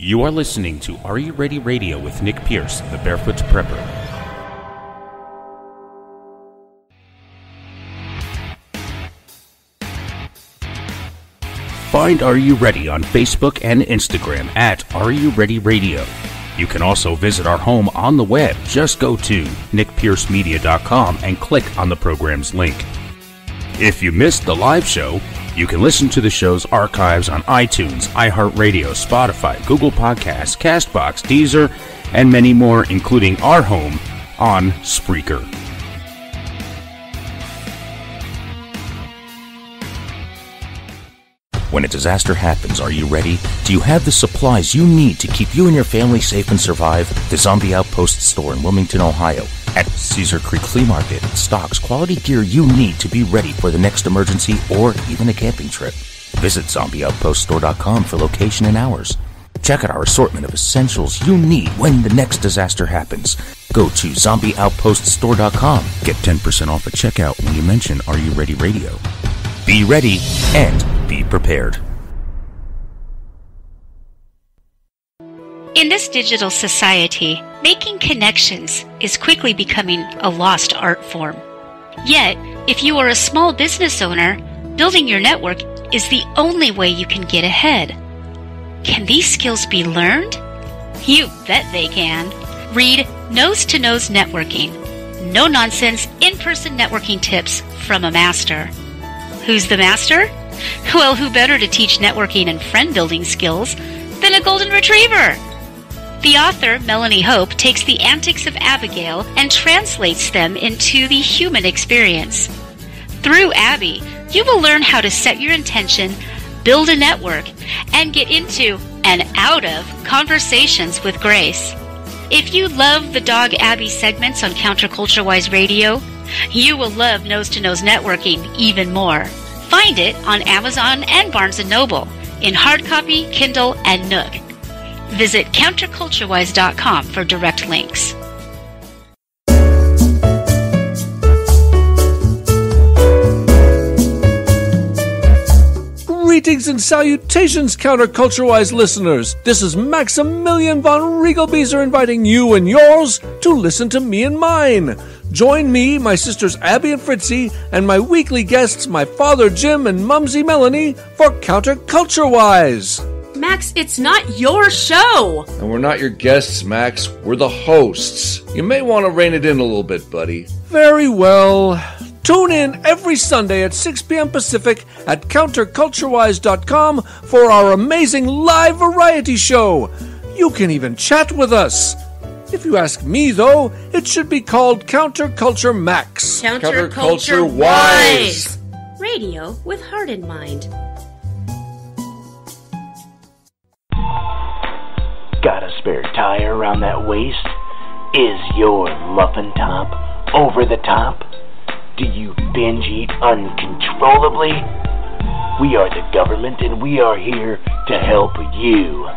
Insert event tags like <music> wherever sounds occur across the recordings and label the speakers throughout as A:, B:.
A: You are listening to Are You Ready Radio with Nick Pierce, the Barefoot Prepper. Find Are You Ready on Facebook and Instagram at Are You Ready Radio. You can also visit our home on the web. Just go to nickpiercemedia.com and click on the program's link. If you missed the live show, you can listen to the show's archives on iTunes, iHeartRadio, Spotify, Google Podcasts, Castbox, Deezer, and many more, including our home on Spreaker. When a disaster happens, are you ready? Do you have the supplies you need to keep you and your family safe and survive? The Zombie Outpost store in Wilmington, Ohio, at Caesar Creek Flea Market stocks quality gear you need to be ready for the next emergency or even a camping trip. Visit zombieoutpoststore.com for location and hours. Check out our assortment of essentials you need when the next disaster happens. Go to zombieoutpoststore.com. Get 10% off at checkout when you mention Are You Ready Radio. Be ready and be prepared.
B: In this digital society, making connections is quickly becoming a lost art form. Yet, if you are a small business owner, building your network is the only way you can get ahead. Can these skills be learned? You bet they can. Read Nose to Nose Networking. No nonsense, in person networking tips from a master. Who's the master? Well, who better to teach networking and friend building skills than a golden retriever? The author, Melanie Hope, takes the antics of Abigail and translates them into the human experience. Through Abby, you will learn how to set your intention, build a network, and get into and out of conversations with grace. If you love the Dog Abby segments on Counterculture Wise Radio, you will love Nose to Nose Networking even more. Find it on Amazon and Barnes & Noble in hard copy, Kindle, and Nook. Visit counterculturewise.com for direct links.
C: Greetings and salutations, counterculture-wise listeners. This is Maximilian von Riegelbeezer inviting you and yours to listen to me and mine. Join me, my sisters Abby and Fritzy, and my weekly guests, my father Jim and Mumsy Melanie, for Counterculture-wise.
D: Max, it's not your show.
E: And we're not your guests, Max. We're the hosts. You may want to rein it in a little bit, buddy.
C: Very well. Tune in every Sunday at 6 p.m. Pacific at counterculturewise.com for our amazing live variety show. You can even chat with us. If you ask me, though, it should be called Counterculture Max.
D: Counterculture Wise. Radio with heart in mind.
F: Got a spare tire around that waist? Is your muffin top over the top? Do you binge eat uncontrollably? We are the government and we are here to help you.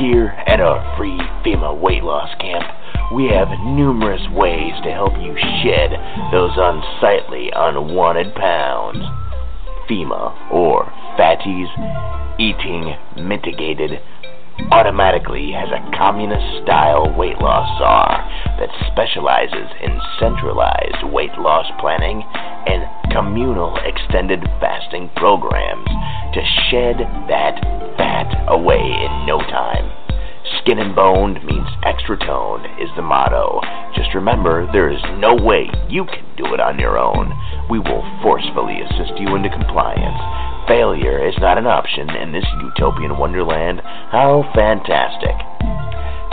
F: Here at our free FEMA weight loss camp, we have numerous ways to help you shed those unsightly, unwanted pounds. FEMA, or Fatties Eating Mitigated, automatically has a communist style weight loss czar that specializes in centralized weight loss planning and communal extended fasting programs to shed that fat away in no time. Skin and boned means extra tone is the motto. Just remember, there is no way you can do it on your own. We will forcefully assist you into compliance. Failure is not an option in this utopian wonderland. How fantastic!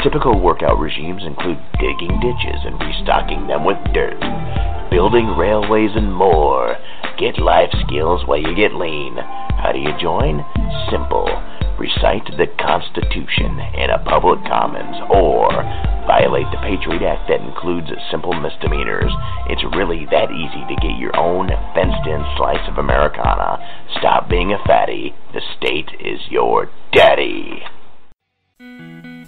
F: Typical workout regimes include digging ditches and restocking them with dirt, building railways, and more. Get life skills while you get lean. How do you join? Simple. Recite the Constitution in a public commons or violate the Patriot Act that includes simple misdemeanors. It's really that easy to get your own fenced in slice of Americana. Stop being a fatty. The state is your daddy.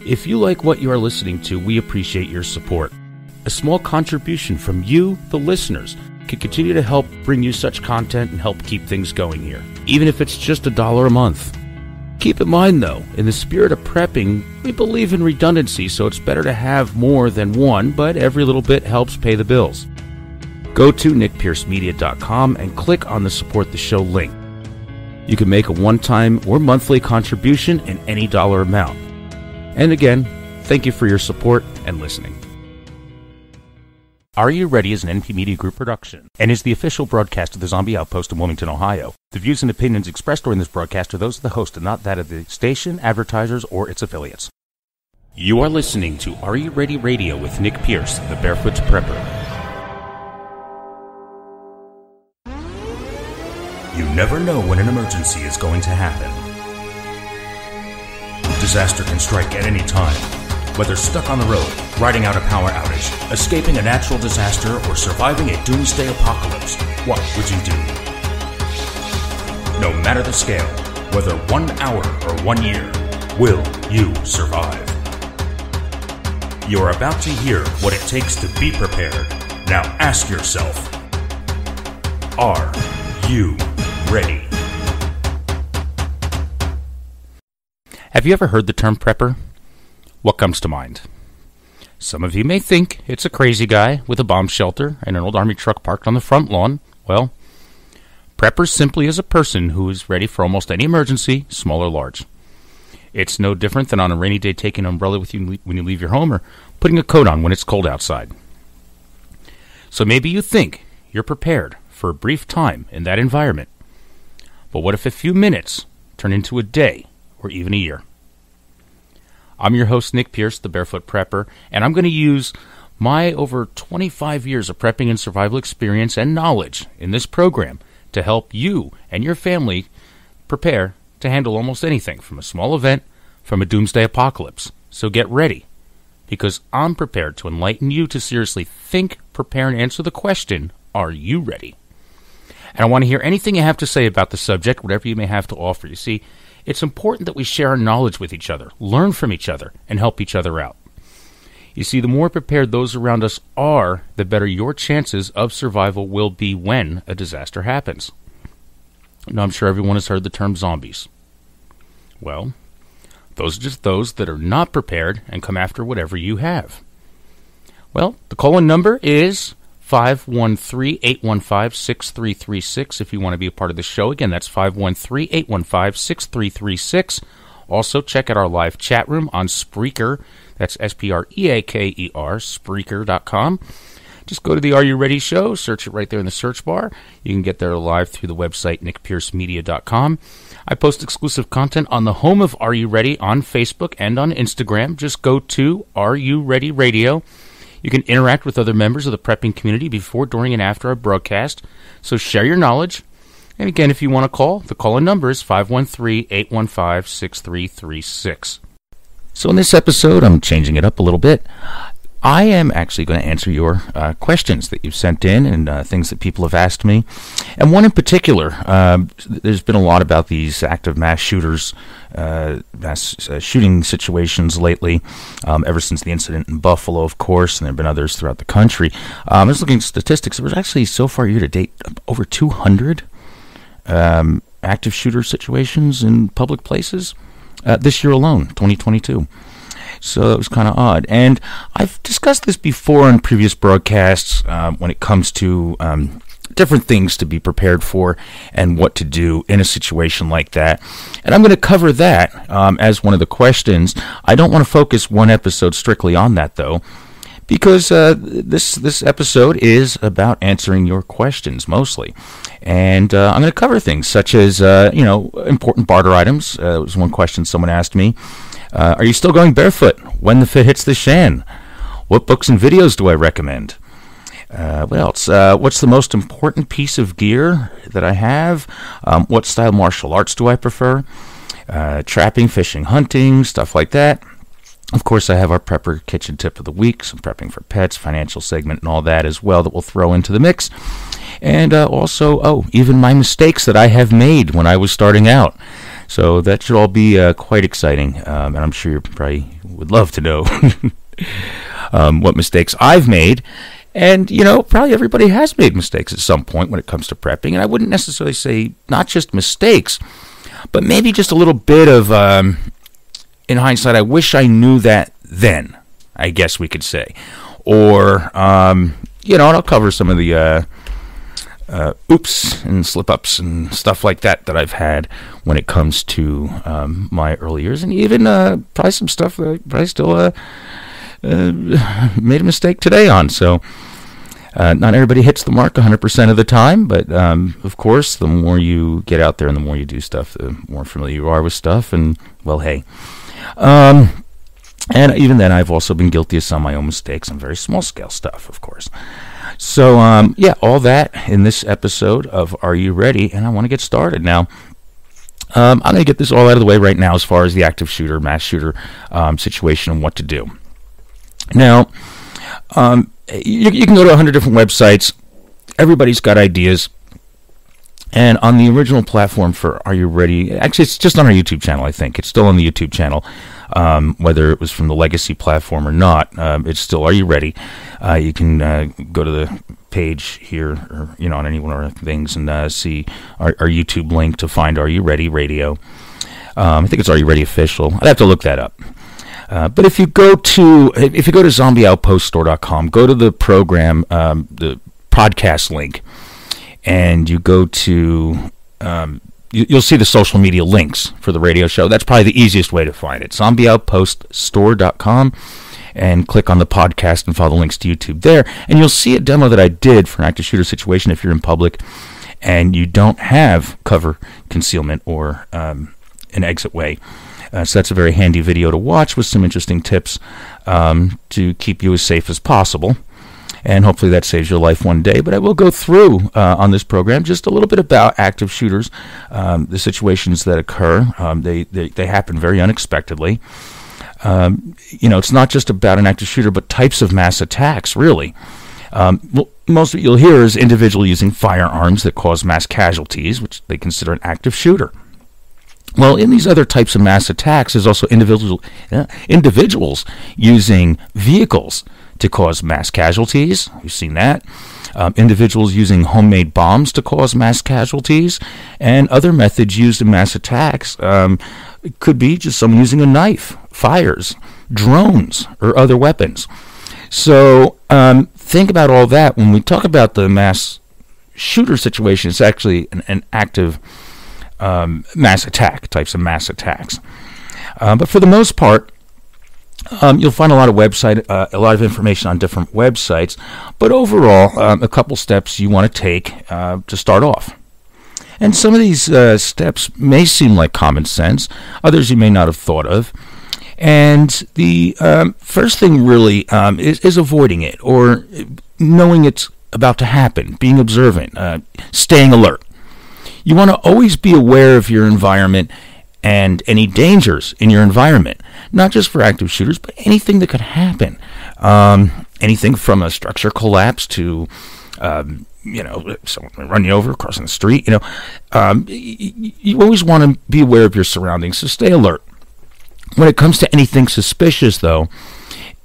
A: If you like what you are listening to, we appreciate your support. A small contribution from you, the listeners, can continue to help bring you such content and help keep things going here, even if it's just a dollar a month. Keep in mind, though, in the spirit of prepping, we believe in redundancy, so it's better to have more than one, but every little bit helps pay the bills. Go to nickpiercemedia.com and click on the Support the Show link. You can make a one time or monthly contribution in any dollar amount. And again, thank you for your support and listening. Are You Ready is an NP Media Group production and is the official broadcast of the Zombie Outpost in Wilmington, Ohio. The views and opinions expressed during this broadcast are those of the host and not that of the station, advertisers, or its affiliates. You are listening to Are You Ready Radio with Nick Pierce, the Barefoot Prepper. You never know when an emergency is going to happen. Disaster can strike at any time whether stuck on the road, riding out a power outage, escaping a natural disaster, or surviving a doomsday apocalypse, what would you do? No matter the scale, whether one hour or one year, will you survive? You're about to hear what it takes to be prepared. Now ask yourself Are you ready? Have you ever heard the term prepper? What comes to mind? Some of you may think it's a crazy guy with a bomb shelter and an old army truck parked on the front lawn. Well, prepper simply is a person who is ready for almost any emergency, small or large. It's no different than on a rainy day taking an umbrella with you when you leave your home or putting a coat on when it's cold outside. So maybe you think you're prepared for a brief time in that environment. But what if a few minutes turn into a day or even a year? I'm your host, Nick Pierce, the Barefoot Prepper, and I'm going to use my over 25 years of prepping and survival experience and knowledge in this program to help you and your family prepare to handle almost anything from a small event from a doomsday apocalypse. So get ready, because I'm prepared to enlighten you to seriously think, prepare, and answer the question Are you ready? And I want to hear anything you have to say about the subject, whatever you may have to offer. You see, it's important that we share our knowledge with each other, learn from each other, and help each other out. You see, the more prepared those around us are, the better your chances of survival will be when a disaster happens. Now, I'm sure everyone has heard the term zombies. Well, those are just those that are not prepared and come after whatever you have. Well, the call in number is 513 815 6336 if you want to be a part of the show. Again, that's 513 815 6336. Also, check out our live chat room on Spreaker. That's S P R E A K E R, Spreaker.com. Just go to the Are You Ready show, search it right there in the search bar. You can get there live through the website, nickpiercemedia.com. I post exclusive content on the home of Are You Ready on Facebook and on Instagram. Just go to Are You Ready Radio. You can interact with other members of the prepping community before, during, and after our broadcast. So share your knowledge. And again, if you want to call, the call in number is 513 815 6336. So in this episode, I'm changing it up a little bit. I am actually going to answer your uh, questions that you've sent in and uh, things that people have asked me. And one in particular, uh, there's been a lot about these active mass shooters, uh, mass uh, shooting situations lately, um, ever since the incident in Buffalo, of course, and there have been others throughout the country. Um, I was looking at statistics. There was actually, so far year to date, over 200 um, active shooter situations in public places uh, this year alone, 2022. So that was kind of odd. And I've discussed this before in previous broadcasts uh, when it comes to um, different things to be prepared for and what to do in a situation like that. And I'm going to cover that um, as one of the questions. I don't want to focus one episode strictly on that, though. Because uh, this this episode is about answering your questions mostly, and uh, I'm going to cover things such as uh, you know important barter items. Uh, was one question someone asked me. Uh, are you still going barefoot when the fit hits the shan? What books and videos do I recommend? Uh, what else? Uh, what's the most important piece of gear that I have? Um, what style martial arts do I prefer? Trapping, fishing, hunting, stuff like that. Of course, I have our prepper kitchen tip of the week, some prepping for pets, financial segment, and all that as well that we'll throw into the mix. And uh, also, oh, even my mistakes that I have made when I was starting out. So that should all be uh, quite exciting, um, and I'm sure you probably would love to know <laughs> um, what mistakes I've made. And, you know, probably everybody has made mistakes at some point when it comes to prepping. And I wouldn't necessarily say not just mistakes, but maybe just a little bit of, um, in hindsight, I wish I knew that then, I guess we could say. Or, um, you know, and I'll cover some of the uh, uh, oops and slip ups and stuff like that that I've had when it comes to um, my early years, and even uh, probably some stuff that I still uh, uh, <laughs> made a mistake today on. So. Uh, not everybody hits the mark 100% of the time, but um, of course, the more you get out there and the more you do stuff, the more familiar you are with stuff. And, well, hey. Um, and even then, I've also been guilty of some of my own mistakes on very small scale stuff, of course. So, um, yeah, all that in this episode of Are You Ready? And I want to get started now. Um, I'm going to get this all out of the way right now as far as the active shooter, mass shooter um, situation and what to do. Now, um, you, you, can go to 100 different websites. Everybody's got ideas. And on the original platform for Are You Ready? Actually, it's just on our YouTube channel, I think. It's still on the YouTube channel um, whether it was from the legacy platform or not. Um, it's still Are You Ready? Uh, you can uh, go to the page here, or you know, on any one of our things, and uh, see our, our, YouTube link to find Are You Ready Radio. Um, I think it's Are You Ready Official. I'd have to look that up. Uh, but if you go to if you go to zombieoutpoststore.com, go to the program, um, the podcast link, and you go to um, you'll see the social media links for the radio show. That's probably the easiest way to find it. ZombieOutpostStore.com and click on the podcast and follow the links to YouTube there. And you'll see a demo that I did for an active shooter situation if you're in public and you don't have cover concealment or um, an exit way. Uh, so that's a very handy video to watch with some interesting tips um, to keep you as safe as possible and hopefully that saves your life one day. But I will go through uh, on this program just a little bit about active shooters, um, the situations that occur. Um, they, they, they happen very unexpectedly. Um, you know, it's not just about an active shooter, but types of mass attacks, really. Um, well, most of what you'll hear is individual using firearms that cause mass casualties, which they consider an active shooter. Well, in these other types of mass attacks, there's also individual, uh, individuals using vehicles to cause mass casualties. We've seen that. Um, individuals using homemade bombs to cause mass casualties, and other methods used in mass attacks. Um, could be just someone using a knife, fires, drones, or other weapons. So um, think about all that when we talk about the mass shooter situation. It's actually an, an active um, mass attack, types of mass attacks. Uh, but for the most part, um, you'll find a lot of website, uh, a lot of information on different websites, but overall, um, a couple steps you want to take uh, to start off. And some of these uh, steps may seem like common sense, others you may not have thought of. And the um, first thing really um, is, is, avoiding it or knowing it's about to happen, being observant, uh, staying alert. You want to always be aware of your environment and any dangers in your environment, not just for active shooters, but anything that could happen. Um, anything from a structure collapse to, um, you know, someone running you over, crossing the street. You know, um, you always want to be aware of your surroundings, so stay alert. When it comes to anything suspicious, though,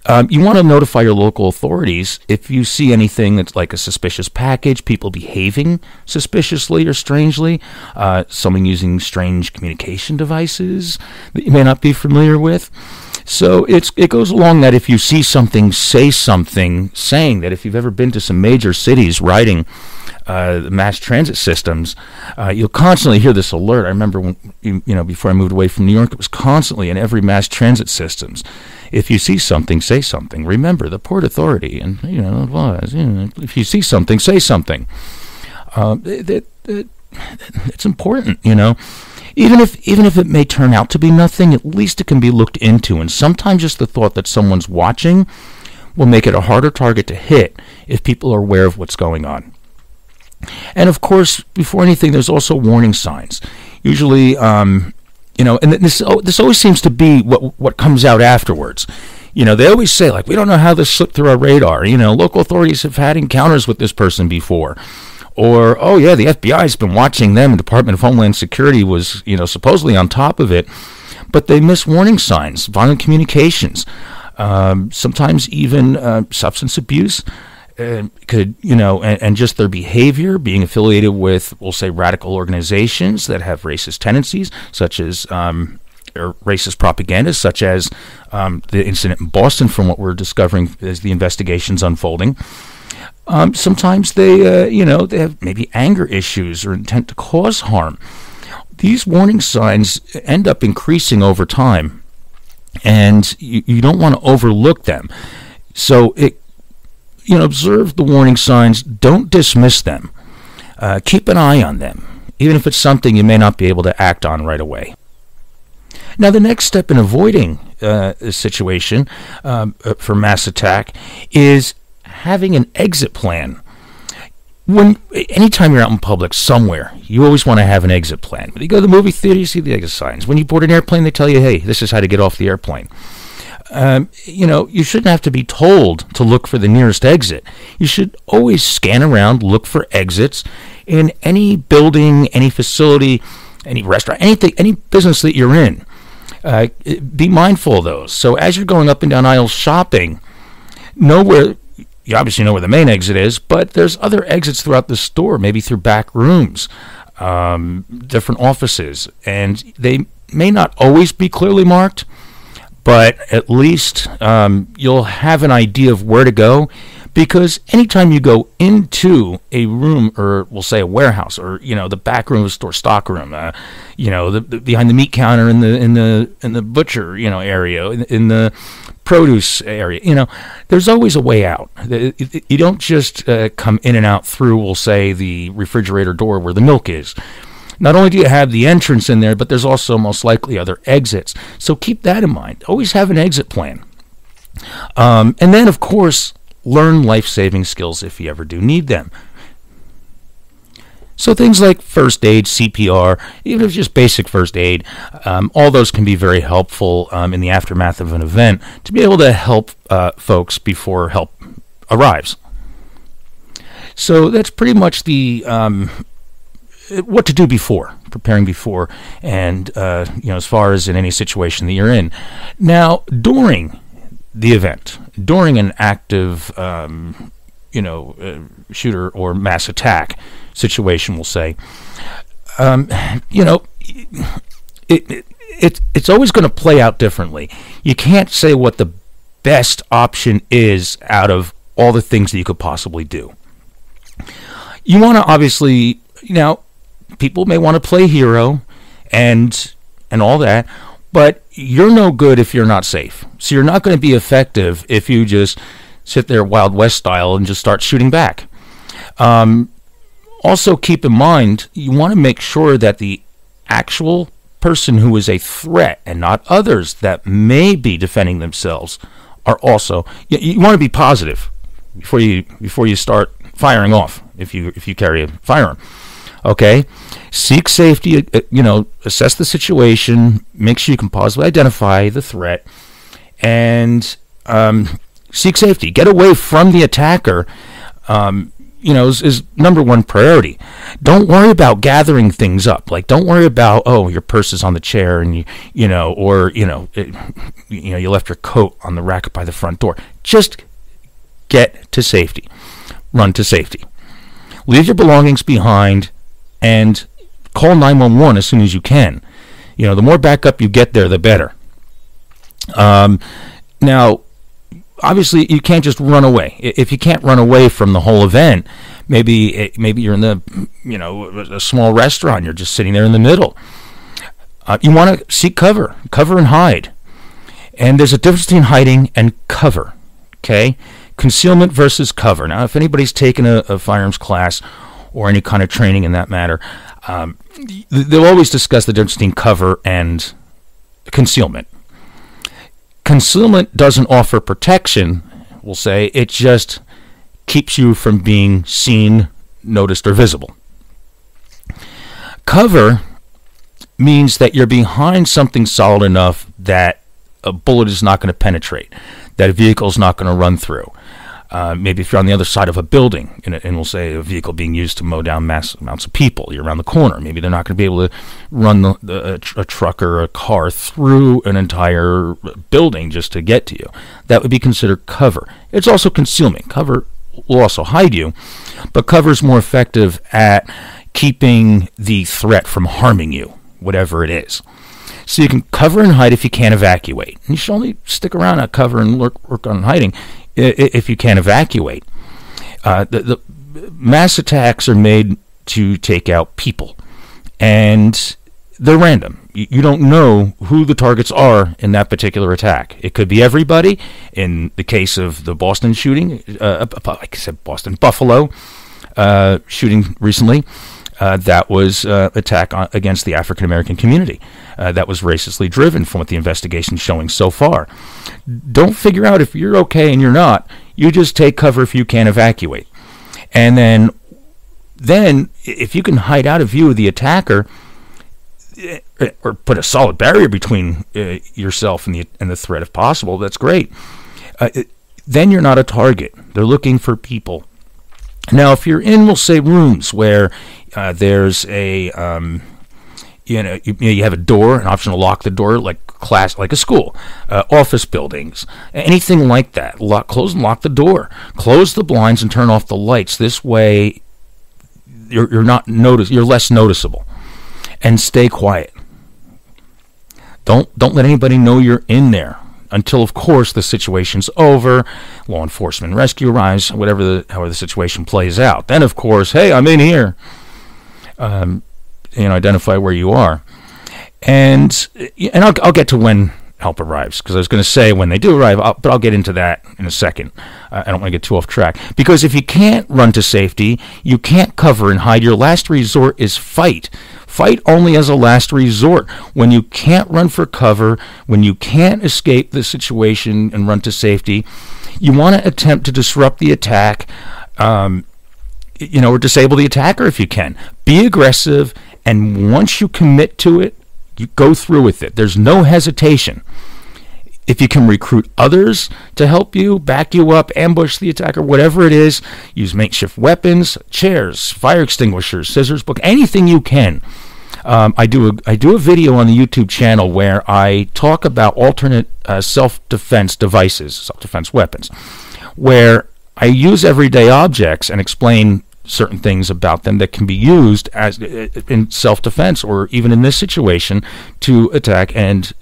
A: um, you want to notify your local authorities if you see anything that's like a suspicious package, people behaving suspiciously or strangely, uh, someone using strange communication devices that you may not be familiar with. So it's it goes along that if you see something, say something, saying that if you've ever been to some major cities riding uh, the mass transit systems, uh, you'll constantly hear this alert. I remember when you, you know before I moved away from New York, it was constantly in every mass transit systems. If you see something, say something. Remember the Port Authority, and you know it if you see something, say something. Uh, that, that, it's important, you know. Even if even if it may turn out to be nothing, at least it can be looked into. And sometimes just the thought that someone's watching will make it a harder target to hit if people are aware of what's going on. And of course, before anything, there's also warning signs. Usually, um, you know, and this oh, this always seems to be what what comes out afterwards. You know, they always say like, we don't know how this slipped through our radar. You know, local authorities have had encounters with this person before. Or, oh yeah, the FBI's been watching them. The Department of Homeland Security was, you know, supposedly on top of it, but they miss warning signs, violent communications, um, sometimes even uh, substance abuse could you know, and, and, just their behavior, being affiliated with, we'll say, radical organizations that have racist tendencies, such as um, racist propaganda, such as um, the incident in Boston, from what we're discovering as the investigations unfolding. Um, sometimes they, uh, you know, they have maybe anger issues or intent to cause harm. These warning signs end up increasing over time, and you, you don't want to overlook them. So it you know, observe the warning signs. Don't dismiss them. Uh, keep an eye on them, even if it's something you may not be able to act on right away. Now, the next step in avoiding uh, a situation um, uh, for mass attack is having an exit plan. When anytime you're out in public somewhere, you always want to have an exit plan. When you go to the movie theater, you see the exit signs. When you board an airplane, they tell you, "Hey, this is how to get off the airplane." Um, you know, you shouldn't have to be told to look for the nearest exit. You should always scan around, look for exits in any building, any facility, any restaurant, anything, any business that you're in. Uh, be mindful of those. So as you're going up and down aisles shopping, know where you obviously know where the main exit is, but there's other exits throughout the store, maybe through back rooms, um, different offices, and they may not always be clearly marked but at least um, you'll have an idea of where to go because anytime you go into a room or we'll say a warehouse or you know the back room of a store stock room uh, you know the, the, behind the meat counter in the in the in the butcher you know area in, in the produce area you know there's always a way out. You don't just uh, come in and out through we'll say the refrigerator door where the milk is not only do you have the entrance in there, but there's also most likely other exits. So keep that in mind. Always have an exit plan. Um, and then, of course, learn life saving skills if you ever do need them. So things like first aid, CPR, even if just basic first aid, um, all those can be very helpful um, in the aftermath of an event to be able to help uh, folks before help arrives. So that's pretty much the um, what to do before, preparing before, and uh, you know, as far as in any situation that you're in. Now, during the event, during an active, um, you know, uh, shooter or mass attack situation, we'll say, um, you know, it, it, it it's always going to play out differently. You can't say what the best option is out of all the things that you could possibly do. You want to obviously, you know, people may want to play hero and and all that, but you're no good if you're not safe. So you're not going to be effective if you just sit there Wild West style and just start shooting back. Um, also, keep in mind you want to make sure that the actual person who is a threat and not others that may be defending themselves are also you, you want to be positive before you before you start firing off if you if you carry a firearm. Okay, seek safety. Uh, you know, assess the situation. Make sure you can possibly identify the threat, and um, seek safety. Get away from the attacker. Um, you know, is, is, number one priority. Don't worry about gathering things up. Like, don't worry about oh, your purse is on the chair, and you, you know, or you know, it, you know, you left your coat on the rack by the front door. Just get to safety. Run to safety. Leave your belongings behind and call 911 as soon as you can. You know, the more backup you get there, the better. Um, now, obviously, you can't just run away. If you can't run away from the whole event, maybe maybe you're in the you know a small restaurant. You're just sitting there in the middle. Uh, you want to seek cover, cover and hide. And there's a difference between hiding and cover. Okay, concealment versus cover. Now, if anybody's taken a, a firearms class or any kind of training in that matter, um, they'll always discuss the difference between cover and concealment. Concealment doesn't offer protection, we'll say, it just keeps you from being seen, noticed, or visible. Cover means that you're behind something solid enough that a bullet is not going to penetrate, that a vehicle is not going to run through. Uh, maybe if you're on the other side of a building and, and, we'll say a vehicle being used to mow down mass amounts of people, you're around the corner. Maybe they're not going to be able to run the, the, a, tr- a, truck or a car through an entire building just to get to you. That would be considered cover. It's also concealment. Cover will also hide you, but cover is more effective at keeping the threat from harming you, whatever it is. So you can cover and hide if you can't evacuate. And you should only stick around at cover and work, work on hiding if you can't evacuate. Uh, the, the mass attacks are made to take out people, and they're random. You, you don't know who the targets are in that particular attack. It could be everybody. In the case of the Boston shooting, uh, like I said, Boston Buffalo uh, shooting recently, uh, that was uh, attack on, against the African American community. Uh, that was racistly driven, from what the investigation is showing so far. Don't figure out if you're okay and you're not. You just take cover if you can't evacuate, and then, then if you can hide out of view of the attacker, eh, or put a solid barrier between uh, yourself and the and the threat if possible, that's great. Uh, then you're not a target. They're looking for people. Now, if you're in, we'll say rooms where uh, there's a um, you know you, you, have a door, an option to lock the door, like class, like a school, uh, office buildings, anything like that. Lock, close and lock the door. Close the blinds and turn off the lights. This way, you're, you're not notice. You're less noticeable, and stay quiet. Don't don't let anybody know you're in there until, of course, the situation's over. Law enforcement, rescue arrives, whatever the however the situation plays out. Then, of course, hey, I'm in here um, you know, identify where you are. And and I'll, I'll get to when help arrives because I was going to say when they do arrive, I'll, but I'll get into that in a second. Uh, I don't want to get too off track because if you can't run to safety, you can't cover and hide. Your last resort is fight. Fight only as a last resort. When you can't run for cover, when you can't escape the situation and run to safety, you want to attempt to disrupt the attack. Um, you know, or disable the attacker if you can. Be aggressive, and once you commit to it, you go through with it. There's no hesitation. If you can recruit others to help you, back you up, ambush the attacker, whatever it is, use makeshift weapons, chairs, fire extinguishers, scissors, book, anything you can. Um, I do a I do a video on the YouTube channel where I talk about alternate uh, self-defense devices, self-defense weapons, where I use everyday objects and explain certain things about them that can be used as in self-defense or even in this situation to attack and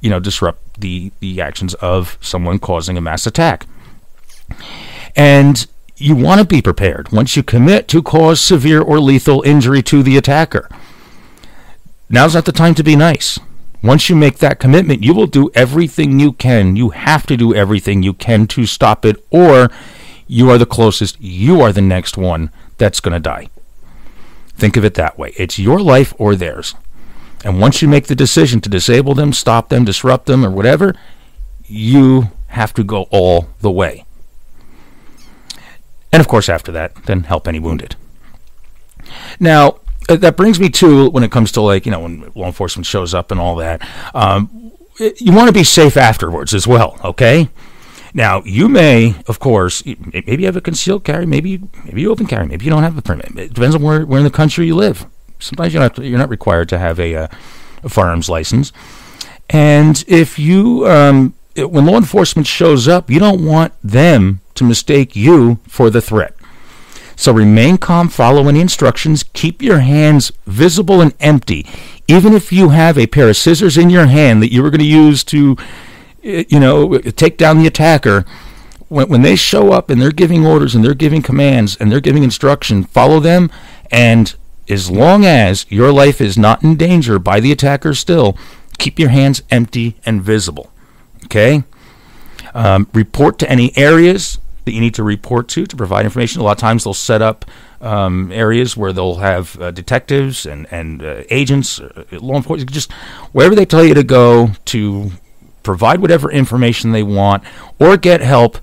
A: you know disrupt the the actions of someone causing a mass attack. And you want to be prepared. Once you commit to cause severe or lethal injury to the attacker now's not the time to be nice. Once you make that commitment you will do everything you can. You have to do everything you can to stop it or you are the closest. You are the next one that's going to die. Think of it that way. It's your life or theirs. And once you make the decision to disable them, stop them, disrupt them, or whatever, you have to go all the way. And of course, after that, then help any wounded. Now, uh, that brings me to when it comes to like, you know, when law enforcement shows up and all that, um, you want to be safe afterwards as well, okay? Now, you may, of course, maybe you have a concealed carry, maybe maybe you open carry, maybe you don't have a permit. It depends on where, where in the country you live. Sometimes you're not you're not required to have a, uh, a firearms license. And if you um, when law enforcement shows up, you don't want them to mistake you for the threat. So remain calm, follow any instructions, keep your hands visible and empty. Even if you have a pair of scissors in your hand that you were going to use to you know, take down the attacker. When, when they show up and they're giving orders and they're giving commands and they're giving instruction, follow them. And as long as your life is not in danger by the attacker still, keep your hands empty and visible. Okay? Um, report to any areas that you need to report to to provide information. A lot of times they'll set up um, areas where they'll have uh, detectives and and uh, agents, uh, law enforcement, just wherever they tell you to go to provide whatever information they want, or get help,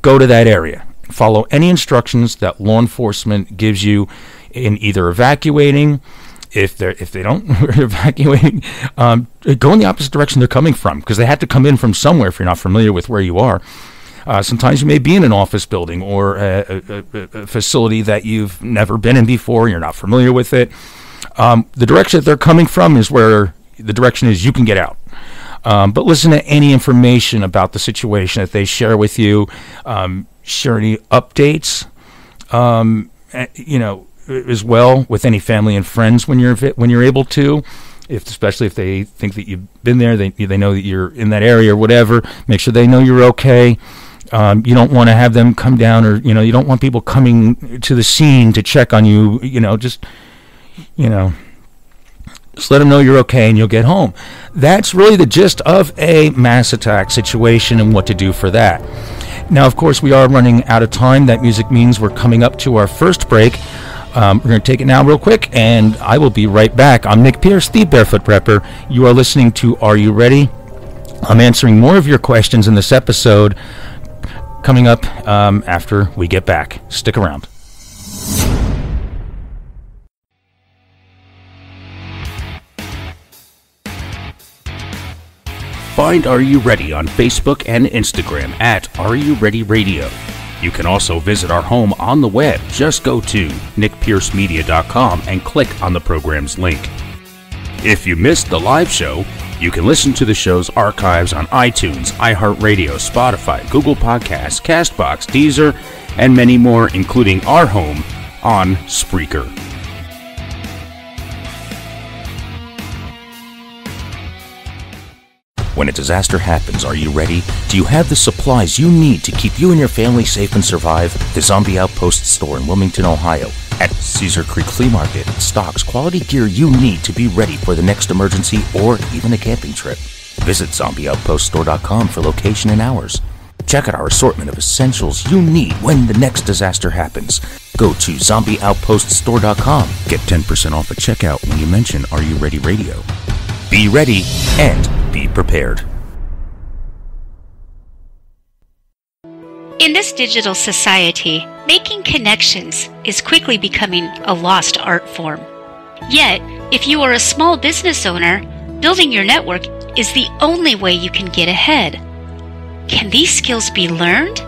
A: go to that area. Follow any instructions that law enforcement gives you in either evacuating, if they if they don't <laughs> evacuating, um, go in the opposite direction they're coming from because they had to come in from somewhere. If you're not familiar with where you are, uh, sometimes you may be in an office building or a, a, a, facility that you've never been in before. You're not familiar with it. Um, the direction that they're coming from is where the direction is you can get out. Um, but listen to any information about the situation that they share with you. Um, share any updates, um, eh, you know, as well with any family and friends when you're when you're able to. If especially if they think that you've been there, they they know that you're in that area or whatever. Make sure they know you're okay. Um, you don't want to have them come down, or you know, you don't want people coming to the scene to check on you. You know, just you know, just let them know you're okay and you'll get home. That's really the gist of a mass attack situation and what to do for that. Now, of course, we are running out of time. That music means we're coming up to our first break. Um, we're going to take it now, real quick, and I will be right back. I'm Nick Pierce, the Barefoot Prepper. You are listening to Are You Ready? I'm answering more of your questions in this episode coming up um, after we get back. Stick around. Find Are You Ready on Facebook and Instagram at Are You Ready Radio. You can also visit our home on the web. Just go to nickpiercemedia.com and click on the program's link. If you missed the live show, you can listen to the show's archives on iTunes, iHeartRadio, Spotify, Google Podcasts, Castbox, Deezer, and many more, including our home on Spreaker. When a disaster happens, are you ready? Do you have the supplies you need to keep you and your family safe and survive? The Zombie Outpost store in Wilmington, Ohio, at Caesar Creek Flea Market, stocks quality gear you need to be ready for the next emergency or even a camping trip. Visit zombieoutpoststore.com for location and hours. Check out our assortment of essentials you need when the next disaster happens. Go to zombieoutpoststore.com. Get 10% off at checkout when you mention Are You Ready Radio. Be ready and be prepared.
B: In this digital society, making connections is quickly becoming a lost art form. Yet, if you are a small business owner, building your network is the only way you can get ahead. Can these skills be learned?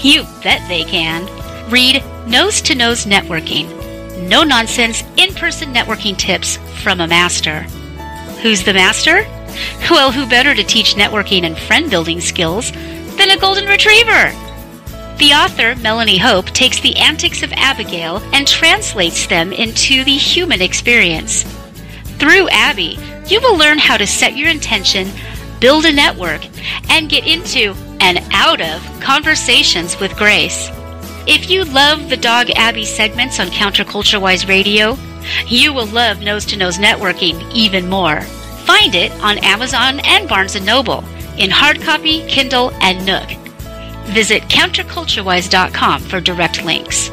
B: You bet they can. Read Nose to Nose Networking. No nonsense, in person networking tips from a master. Who's the master? Well, who better to teach networking and friend building skills than a golden retriever? The author, Melanie Hope, takes the antics of Abigail and translates them into the human experience. Through Abby, you will learn how to set your intention, build a network, and get into and out of conversations with grace. If you love the Dog Abby segments on Counterculture Wise Radio, you will love Nose to Nose Networking even more. Find it on Amazon and Barnes & Noble in hard copy, Kindle, and Nook. Visit counterculturewise.com for direct links.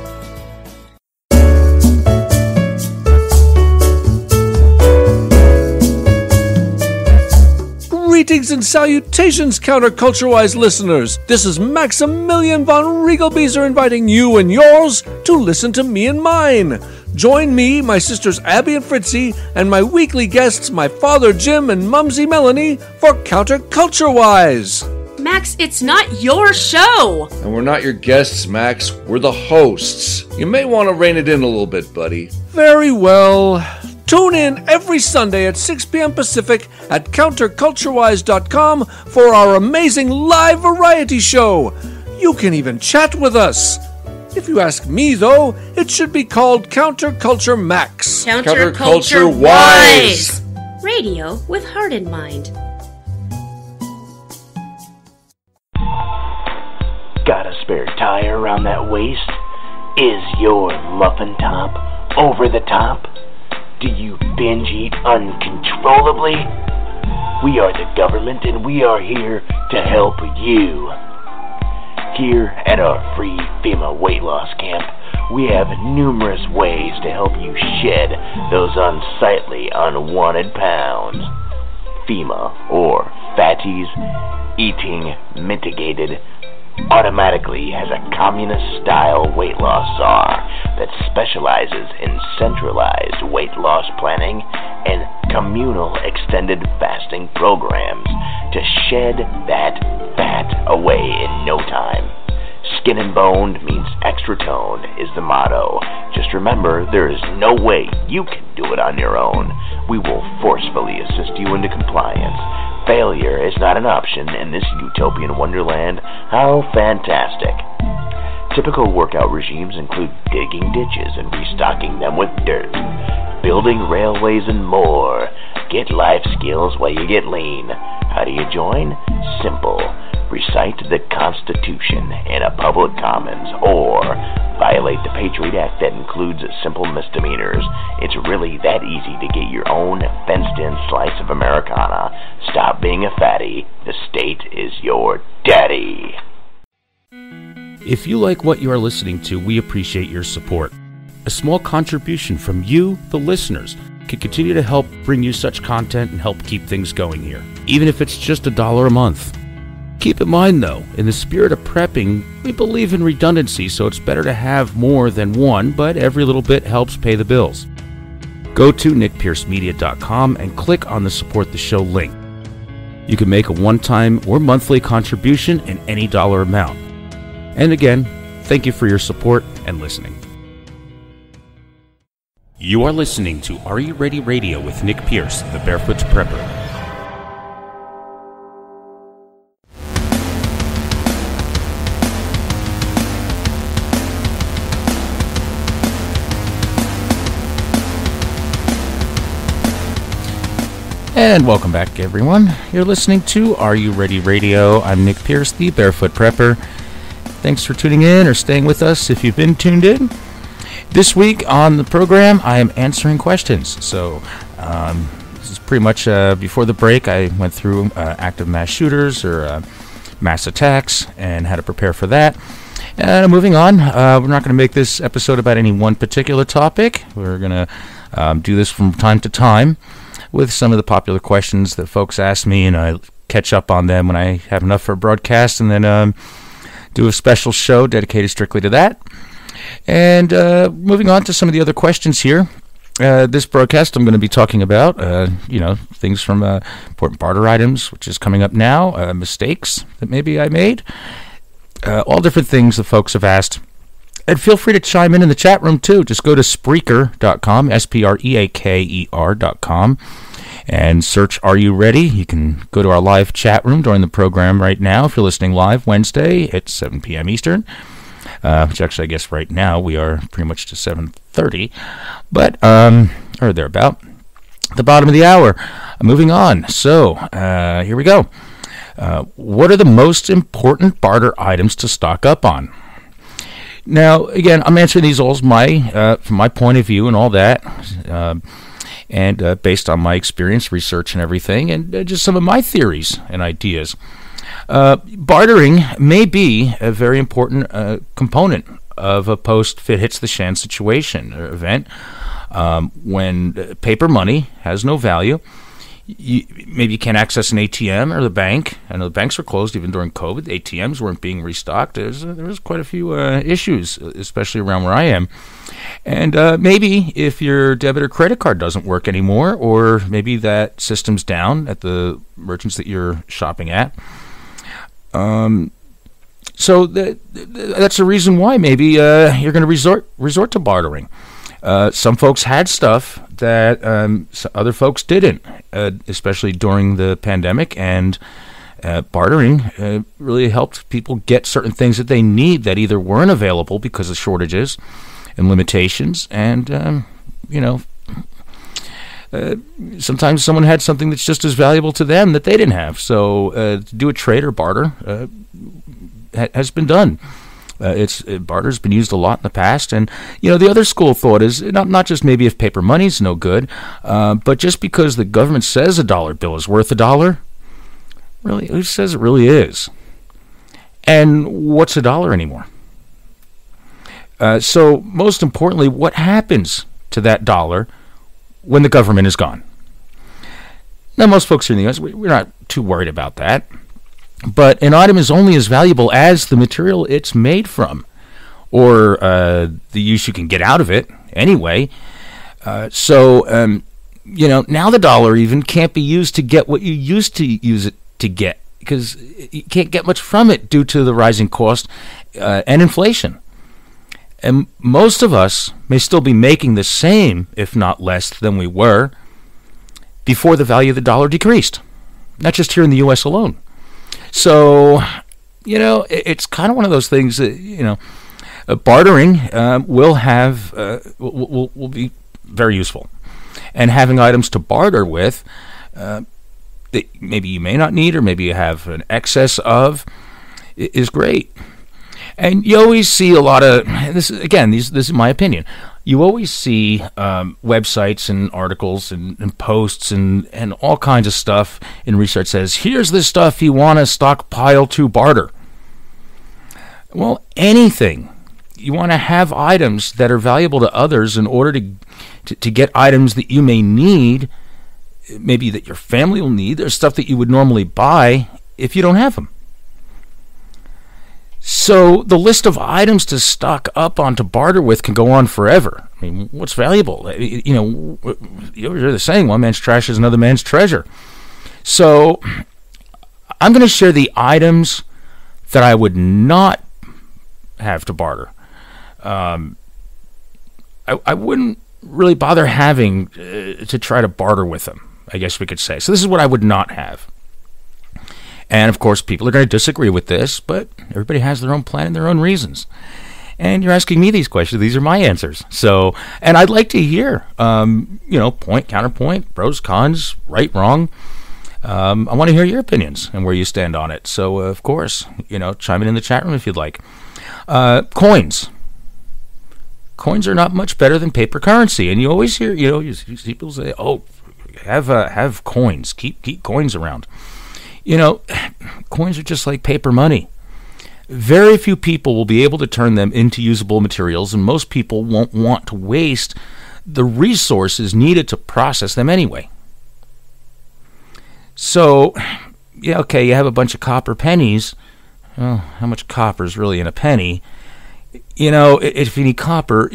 C: Greetings and salutations, counterculture-wise listeners. This is Maximilian von Riegelbieser inviting you and yours to listen to me and mine. Join me, my sisters Abby and Fritzy, and my weekly guests, my father Jim and Mumsy Melanie, for Counterculture-wise.
D: Max, it's not your show.
E: And we're not your guests, Max. We're the hosts. You may want to rein it in a little bit, buddy.
C: Very well. Tune in every Sunday at 6 p.m. Pacific at counterculturewise.com for our amazing live variety show. You can even chat with us. If you ask me, though, it should be called Counterculture Max.
E: Counterculture Wise.
D: Radio with heart in mind.
F: Got a spare tire around that waist? Is your muffin top over the top? Do you binge eat uncontrollably? We are the government and we are here to help you. Here at our free FEMA weight loss camp, we have numerous ways to help you shed those unsightly, unwanted pounds. FEMA, or Fatties Eating Mitigated, automatically has a communist style weight loss czar that specializes in centralized weight loss planning and communal extended fasting programs to shed that fat away in no time. Skin and boned means extra tone is the motto. Just remember, there is no way you can do it on your own. We will forcefully assist you into compliance. Failure is not an option in this utopian wonderland. How fantastic! Typical workout regimes include digging ditches and restocking them with dirt, building railways, and more. Get life skills while you get lean. How do you join? Simple. Recite the Constitution in a public commons or violate the Patriot Act that includes simple misdemeanors. It's really that easy to get your own fenced in slice of Americana. Stop being a fatty. The state is your daddy.
A: If you like what you are listening to, we appreciate your support. A small contribution from you, the listeners, can continue to help bring you such content and help keep things going here, even if it's just a dollar a month. Keep in mind, though, in the spirit of prepping, we believe in redundancy, so it's better to have more than one, but every little bit helps pay the bills. Go to nickpiercemedia.com and click on the Support the Show link. You can make a one time or monthly contribution in any dollar amount. And again, thank you for your support and listening. You are listening to Are You Ready Radio with Nick Pierce, the Barefoot Prepper. And welcome back, everyone. You're listening to Are You Ready Radio. I'm Nick Pierce, the Barefoot Prepper. Thanks for tuning in or staying with us if you've been tuned in. This week on the program, I am answering questions. So, um, this is pretty much uh, before the break. I went through uh, active mass shooters or uh, mass attacks and how to prepare for that. And moving on, uh, we're not going to make this episode about any one particular topic. We're going to um, do this from time to time with some of the popular questions that folks ask me, and I catch up on them when I have enough for a broadcast, and then um, do a special show dedicated strictly to that. And uh, moving on to some of the other questions here. Uh, this broadcast, I'm going to be talking about, uh, you know, things from uh, important barter items, which is coming up now, uh, mistakes that maybe I made, uh, all different things that folks have asked. And feel free to chime in in the chat room too. Just go to Spreaker.com, S P R E A K E R.com, and search Are You Ready? You can go to our live chat room during the program right now if you're listening live Wednesday at 7 p.m. Eastern. Uh, which actually I guess right now we are pretty much to 7:30, but um, or thereabout. The bottom of the hour. moving on. So uh, here we go. Uh, what are the most important barter items to stock up on? Now, again, I'm answering these all my uh, from my point of view and all that. Uh, and uh, based on my experience, research, and everything, and uh, just some of my theories and ideas. Uh, bartering may be a very important uh, component of a post fit hits the shan situation or event um, when paper money has no value. You, maybe you can't access an ATM or the bank. I know the banks were closed even during COVID. The ATMs weren't being restocked. There's, there was quite a few uh, issues, especially around where I am. And uh, maybe if your debit or credit card doesn't work anymore, or maybe that system's down at the merchants that you're shopping at. Um, so that, that's the reason why maybe uh, you're going to resort resort to bartering. Uh, some folks had stuff that um, other folks didn't, uh, especially during the pandemic, and uh, bartering uh, really helped people get certain things that they need that either weren't available because of shortages and limitations, and um, you know, uh, sometimes someone had something that's just as valuable to them that they didn't have. So uh, to do a trade or barter uh, ha- has been done. Uh, it's uh, barter's been used a lot in the past, and you know the other school of thought is not not just maybe if paper money's no good, but just because the government says a dollar bill is worth a dollar, really, who says it really is? And what's a dollar anymore? Uh, so, most importantly, what happens to that dollar when the government is gone? Now, most folks here in the U.S., we're not too worried about that. But an item is only as valuable as the material it's made from, or uh, the use you can get out of it anyway. Uh, so, um, you know, now the dollar even can't be used to get what you used to use it to get because you can't get much from it due to the rising cost uh, and inflation. And most of us may still be making the same, if not less, than we were before the value of the dollar decreased. Not just here in the U.S. alone. So, you know, it's kind of one of those things that, you know, uh, bartering uh, will have uh, will, will, will be very useful, and having items to barter with uh, that maybe you may not need or maybe you have an excess of is great. And you always see a lot of this. Again, these this is my opinion. You always see um, websites and articles and, and, posts and, and all kinds of stuff in research says, here's the stuff you want to stockpile to barter. Well, anything. You want to have items that are valuable to others in order to, to, to get items that you may need, maybe that your family will need. There's stuff that you would normally buy if you don't have them. So the list of items to stock up on to barter with can go on forever. I mean, what's valuable? You know, you're the saying, one man's trash is another man's treasure. So I'm going to share the items that I would not have to barter. Um, I, I wouldn't really bother having uh, to try to barter with them, I guess we could say. So this is what I would not have. And of course, people are going to disagree with this, but everybody has their own plan and their own reasons. And you're asking me these questions; these are my answers. So, and I'd like to hear, um, you know, point, counterpoint, pros, cons, right, wrong. Um, I want to hear your opinions and where you stand on it. So, uh, of course, you know, chime in in the chat room if you'd like. Uh, coins. Coins are not much better than paper currency, and you always hear, you know, you see people say, "Oh, have uh, have coins. Keep keep coins around." You know, coins are just like paper money. Very few people will be able to turn them into usable materials, and most people won't want to waste the resources needed to process them anyway. So, yeah, okay, you have a bunch of copper pennies. Well, how much copper is really in a penny? You know, if you need copper,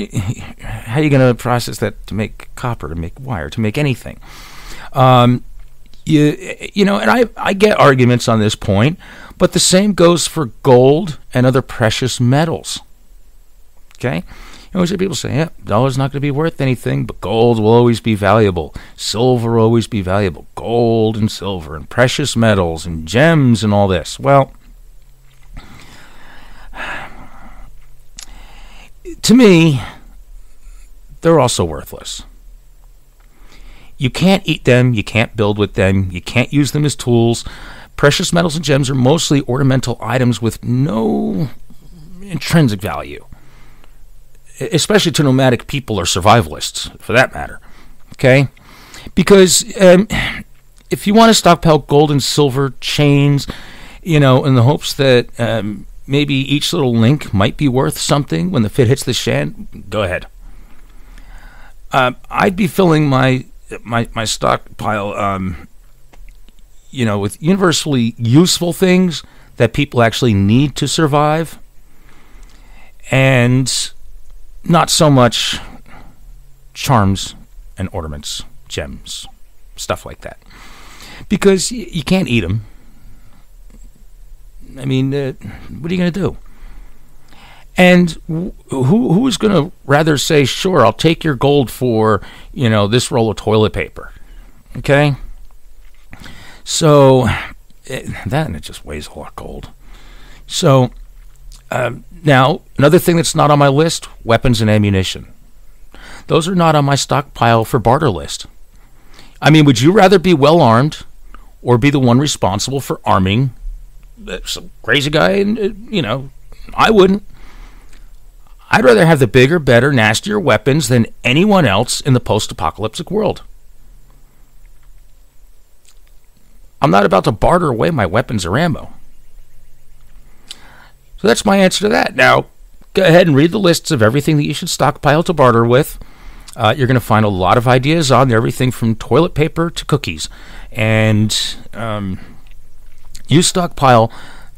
A: how are you going to process that to make copper, to make wire, to make anything? Um, you you know, and I I get arguments on this point, but the same goes for gold and other precious metals. Okay? You know, people say, yeah, dollar's not going to be worth anything, but gold will always be valuable. Silver will always be valuable. Gold and silver and precious metals and gems and all this. Well, <sighs> to me, they're also worthless. You can't eat them, you can't build with them, you can't use them as tools. Precious metals and gems are mostly ornamental items with no intrinsic value, especially to nomadic people or survivalists, for that matter. Okay? Because um, if you want to stockpile gold and silver chains, you know, in the hopes that um, maybe each little link might be worth something when the fit hits the shan, go ahead. Uh, I'd be filling my my my stockpile, um, you know, with universally useful things that people actually need to survive, and not so much charms and ornaments, gems, stuff like that, because you can't eat them. I mean, uh, what are you going to do? And who who is going to rather say, "Sure, I'll take your gold for you know this roll of toilet paper"? Okay. So it, that and it just weighs a lot of gold. So um, now another thing that's not on my list: weapons and ammunition. Those are not on my stockpile for barter list. I mean, would you rather be well armed or be the one responsible for arming some crazy guy? And uh, you know, I wouldn't. I'd rather have the bigger, better, nastier weapons than anyone else in the post apocalyptic world. I'm not about to barter away my weapons or ammo. So that's my answer to that. Now, go ahead and read the lists of everything that you should stockpile to barter with. Uh, you're going to find a lot of ideas on there, everything from toilet paper to cookies. And um, you stockpile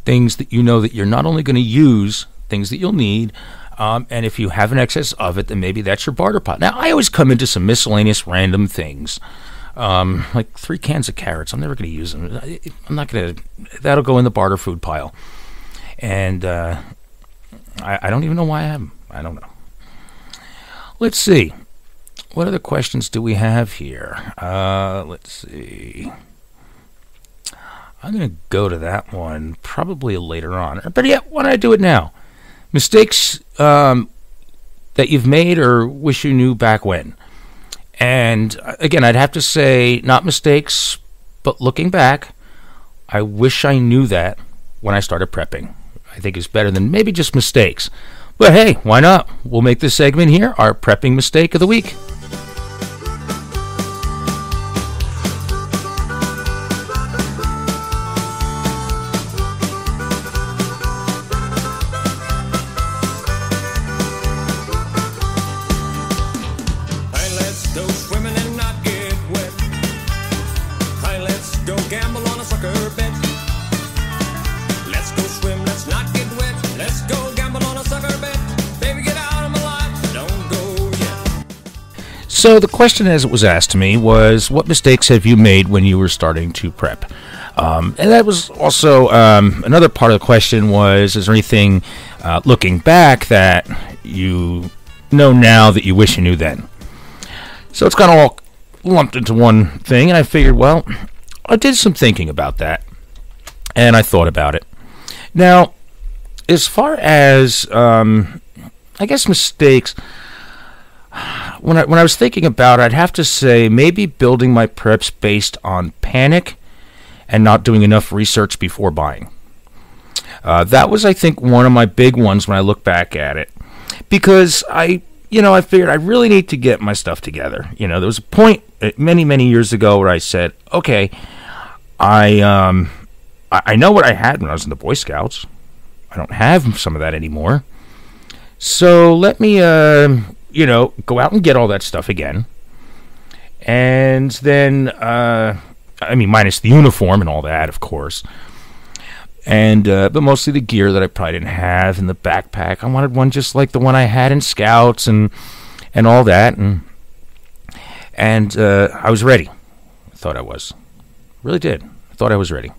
A: things that you know that you're not only going to use, things that you'll need, um, and if you have an excess of it, then maybe that's your barter pot. Now, I always come into some miscellaneous random things. Um, like three cans of carrots. I'm never going to use them. I'm not going to. That'll go in the barter food pile. And uh, I, I don't even know why I have them. I don't know. Let's see. What other questions do we have here? Uh, let's see. I'm going to go to that one probably later on. But yeah, why don't I do it now? mistakes um, that you've made or wish you knew back when. And uh, again, I'd have to say, not mistakes, but looking back, I wish I knew that when I started prepping. I think it's better than maybe just mistakes. But hey, why not? We'll make this segment here our prepping mistake of the week. So the question, as it was asked to me, was, "What mistakes have you made when you were starting to prep?" Um, and that was also um, another part of the question was, "Is there anything uh, looking back that you know now that you wish you knew then?" So it's kind of all lumped into one thing, and I figured, well, I did some thinking about that, and I thought about it. Now, as far as um, I guess mistakes when I when I was thinking about it, I'd have to say maybe building my preps based on panic and not doing enough research before buying. Uh, that was, I think, one of my big ones when I look back at it, because I, you know, I figured I really need to get my stuff together. You know, there was a point uh, many many years ago where I said, okay, I um, I, I know what I had when I was in the Boy Scouts. I don't have some of that anymore. So let me uh, you know, go out and get all that stuff again. And then, uh, I mean, minus the uniform and all that, of course. And, uh, but mostly the gear that I probably didn't have in the backpack. I wanted one just like the one I had in Scouts and, and all that. And, and, uh, I was ready. I thought I was. Really did. I thought I was ready.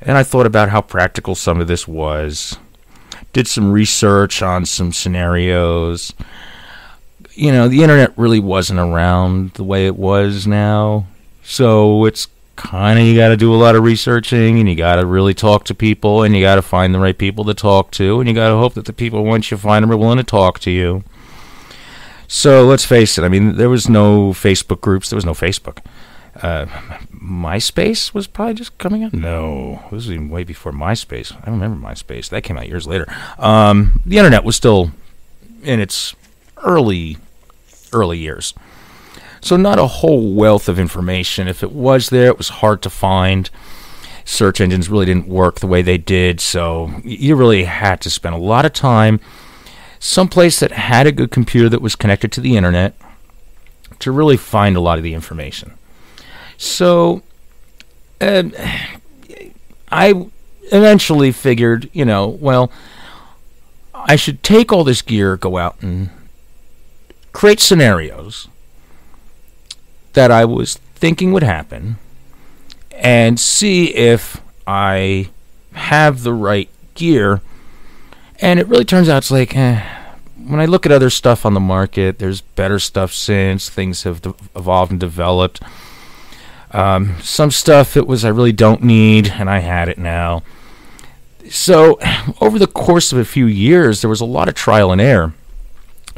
A: And I thought about how practical some of this was did some research on some scenarios. You know, the internet really wasn't around the way it was now. So it's kind of you got to do a lot of researching and you got to really talk to people and you got to find the right people to talk to and you got to hope that the people once you find them are willing to talk to you. So let's face it. I mean, there was no Facebook groups. There was no Facebook. Uh, MySpace was probably just coming out. No, this was even way before MySpace. I don't remember MySpace. That came out years later. Um, the internet was still in its early, early years. So not a whole wealth of information. If it was there, it was hard to find. Search engines really didn't work the way they did, so you really had to spend a lot of time someplace that had a good computer that was connected to the internet to really find a lot of the information. So, um, I eventually figured, you know, well, I should take all this gear, go out and create scenarios that I was thinking would happen, and see if I have the right gear. And it really turns out it's like, eh, when I look at other stuff on the market, there's better stuff since things have evolved and developed. Um, some stuff it was I really don't need, and I had it now. So, over the course of a few years, there was a lot of trial and error.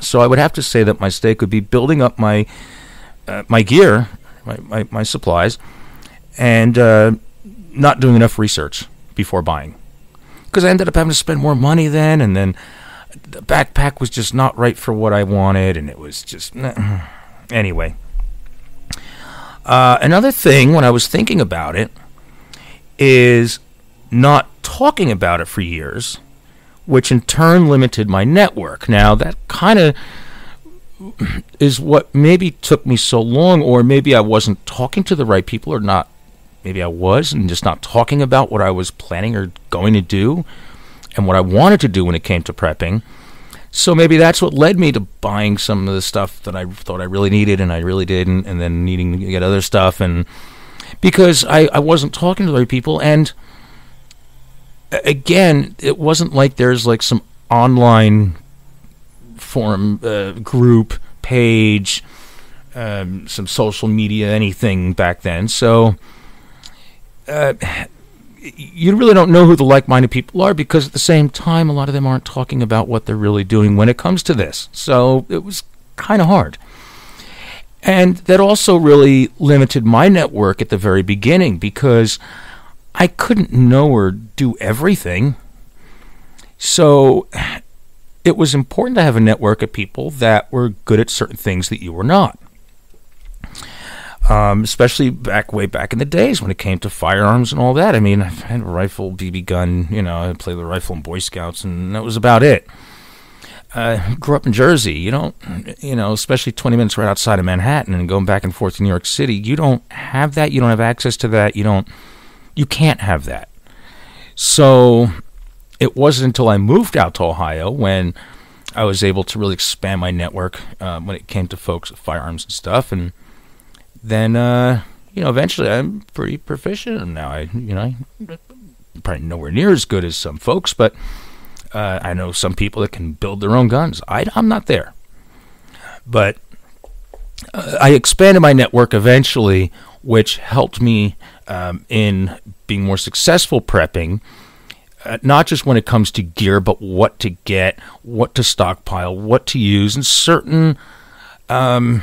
A: So, I would have to say that my mistake would be building up my uh, my gear, my, my, my supplies, and uh, not doing enough research before buying. Because I ended up having to spend more money then, and then the backpack was just not right for what I wanted, and it was just. Anyway, uh, another thing, when I was thinking about it, is not talking about it for years, which in turn limited my network. Now, that kind of <clears throat> is what maybe took me so long, or maybe I wasn't talking to the right people, or not. Maybe I was, and just not talking about what I was planning or going to do and what I wanted to do when it came to prepping. So maybe that's what led me to buying some of the stuff that I thought I really needed and I really didn't, and then needing to get other stuff. And because I, I wasn't talking to other people, and again, it wasn't like there's like some online forum uh, group page, um, some social media, anything back then. So. Uh, you really don't know who the like-minded people are because at the same time a lot of them aren't talking about what they're really doing when it comes to this so it was kind of hard and that also really limited my network at the very beginning because I couldn't know or do everything. So it was important to have a network of people that were good at certain things that you were not. Um, especially back way back in the days when it came to firearms and all that. I mean, I had a rifle, BB gun, you know, I played the rifle in Boy Scouts, and that was about it uh, grew up in Jersey. You don't, you know, especially 20 minutes right outside of Manhattan and going back and forth to New York City. You don't have that. You don't have access to that. You don't, you can't have that. So it wasn't until I moved out to Ohio when I was able to really expand my network um, when it came to folks with firearms and stuff. And then, uh, you know, eventually I'm pretty proficient now. I, you know, probably nowhere near as good as some folks, but uh, I know some people that can build their own guns. I, am not there. But uh, I expanded my network eventually, which helped me um, in being more successful prepping. Uh, not just when it comes to gear, but what to get, what to stockpile, what to use, and certain um,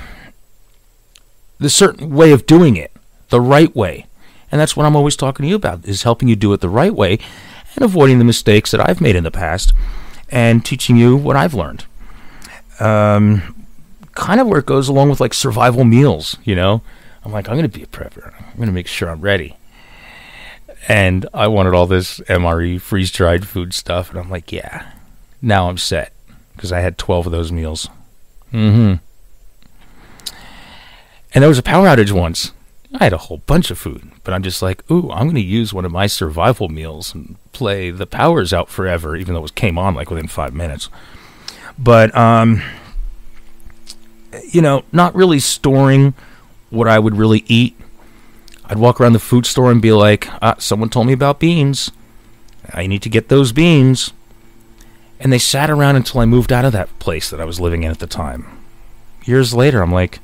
A: the certain way of doing it, the right way. And that's what I'm always talking to you about is helping you do it the right way and avoiding the mistakes that I've made in the past and teaching you what I've learned. Um, kind of where it goes along with like survival meals, you know? I'm like, I'm going to be a prepper. I'm going to make sure I'm ready. And I wanted all this MRE freeze dried food stuff. And I'm like, yeah, now I'm set because I had 12 of those meals. Mm hmm. And there was a power outage once. I had a whole bunch of food, but I'm just like, ooh, I'm going to use one of my survival meals and play the powers out forever, even though it came on like within five minutes. But, um, you know, not really storing what I would really eat. I'd walk around the food store and be like, ah, someone told me about beans. I need to get those beans. And they sat around until I moved out of that place that I was living in at the time. Years later, I'm like,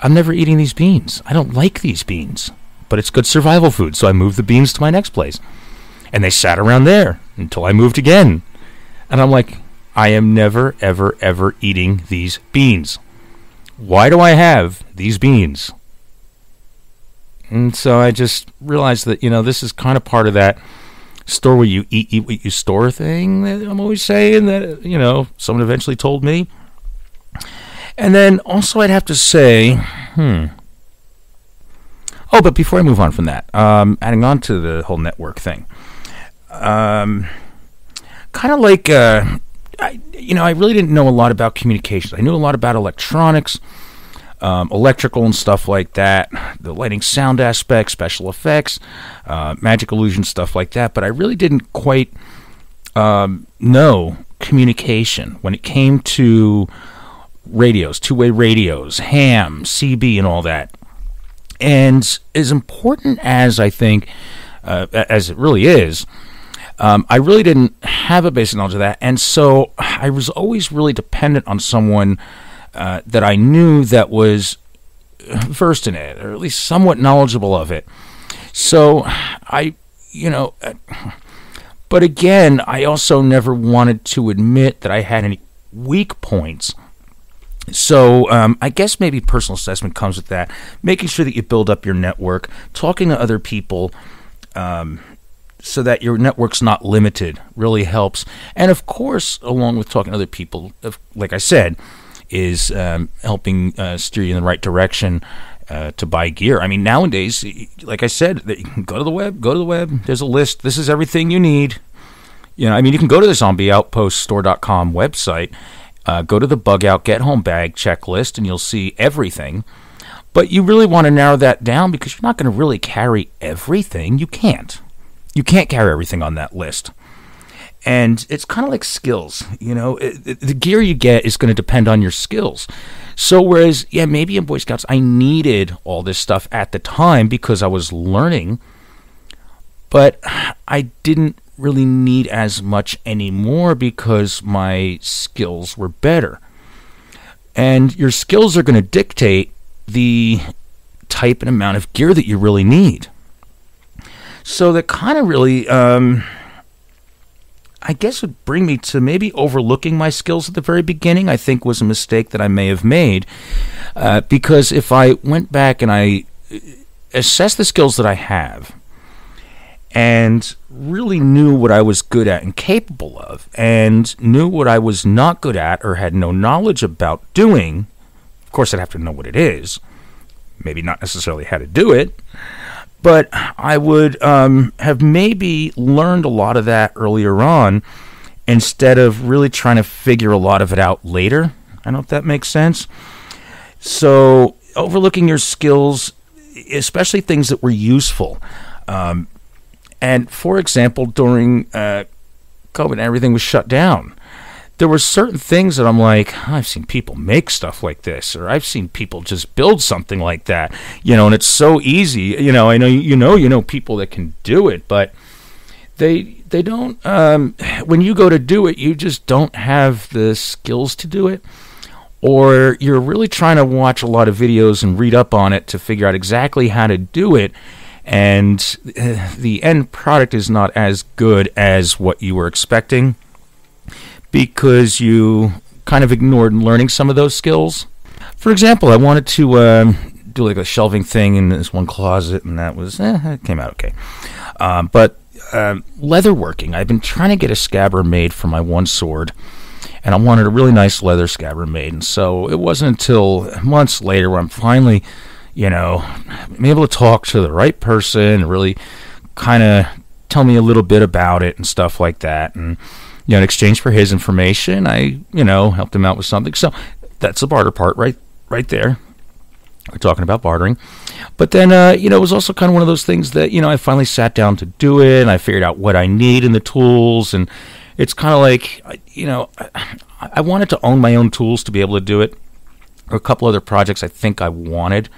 A: I'm never eating these beans. I don't like these beans. But it's good survival food, so I moved the beans to my next place. And they sat around there until I moved again. And I'm like, I am never, ever, ever eating these beans. Why do I have these beans? And so I just realized that, you know, this is kind of part of that store where you eat, eat what you store thing that I'm always saying that, you know, someone eventually told me. And then also, I'd have to say, hmm. Oh, but before I move on from that, um, adding on to the whole network thing, um, kind of like, uh, I, you know, I really didn't know a lot about communications. I knew a lot about electronics, um, electrical, and stuff like that, the lighting, sound aspects, special effects, uh, magic illusion, stuff like that. But I really didn't quite um, know communication when it came to radios, two way radios, ham, CB, and all that. And as important as I think, uh, as it really is, um, I really didn't have a basic knowledge of that. And so I was always really dependent on someone uh, that I knew that was versed in it, or at least somewhat knowledgeable of it. So I, you know, but again, I also never wanted to admit that I had any weak points so um, I guess maybe personal assessment comes with that, making sure that you build up your network, talking to other people, um, so that your network's not limited really helps. And of course, along with talking to other people, like I said, is um, helping uh, steer you in the right direction. Uh, to buy gear. I mean, nowadays, like I said, go to the web. Go to the web. There's a list. This is everything you need. You know, I mean, you can go to the zombieoutpoststore.com website uh, go to the bug out get home bag checklist and you'll see everything. But you really want to narrow that down because you're not going to really carry everything. You can't. You can't carry everything on that list. And it's kind of like skills, you know. It, it, the gear you get is going to depend on your skills. So whereas, yeah, maybe in Boy Scouts I needed all this stuff at the time because I was learning, but I didn't really need as much anymore because my skills were better. And your skills are going to dictate the type and amount of gear that you really need. So that kind of really, um, I guess, would bring me to maybe overlooking my skills at the very beginning. I think was a mistake that I may have made uh, because if I went back and I uh, assessed the skills that I have and really knew what I was good at and capable of, and knew what I was not good at or had no knowledge about doing, of course, I'd have to know what it is. Maybe not necessarily how to do it, but I would um, have maybe learned a lot of that earlier on instead of really trying to figure a lot of it out later. I don't know if that makes sense. So, overlooking your skills, especially things that were useful. Um, and for example, during uh, COVID, everything was shut down. There were certain things that I'm like, I've seen people make stuff like this, or I've seen people just build something like that, you know, and it's so easy. You know, I know you know you know people that can do it, but they they don't. Um, when you go to do it, you just don't have the skills to do it or you're really trying to watch a lot of videos and read up on it to figure out exactly how to do it and uh, the end product is not as good as what you were expecting because you kind of ignored learning some of those skills. For example, I wanted to um, do like a shelving thing in this one closet, and that was eh, it came out okay. Um, but um, leather working, I've been trying to get a scabbard made for my one sword, and I wanted a really nice leather scabbard made. And so it wasn't until months later where I'm finally you know, I'm able to talk to the right person, and really kind of tell me a little bit about it and stuff like that. And, you know, in exchange for his information, I, you know, helped him out with something. So that's the barter part right, right there. We're talking about bartering. But then, uh, you know, it was also kind of one of those things that, you know, I finally sat down to do it and I figured out what I need in the tools. And it's kind of like, you know, I, I wanted to own my own tools to be able to do it. Or a couple other projects I think I wanted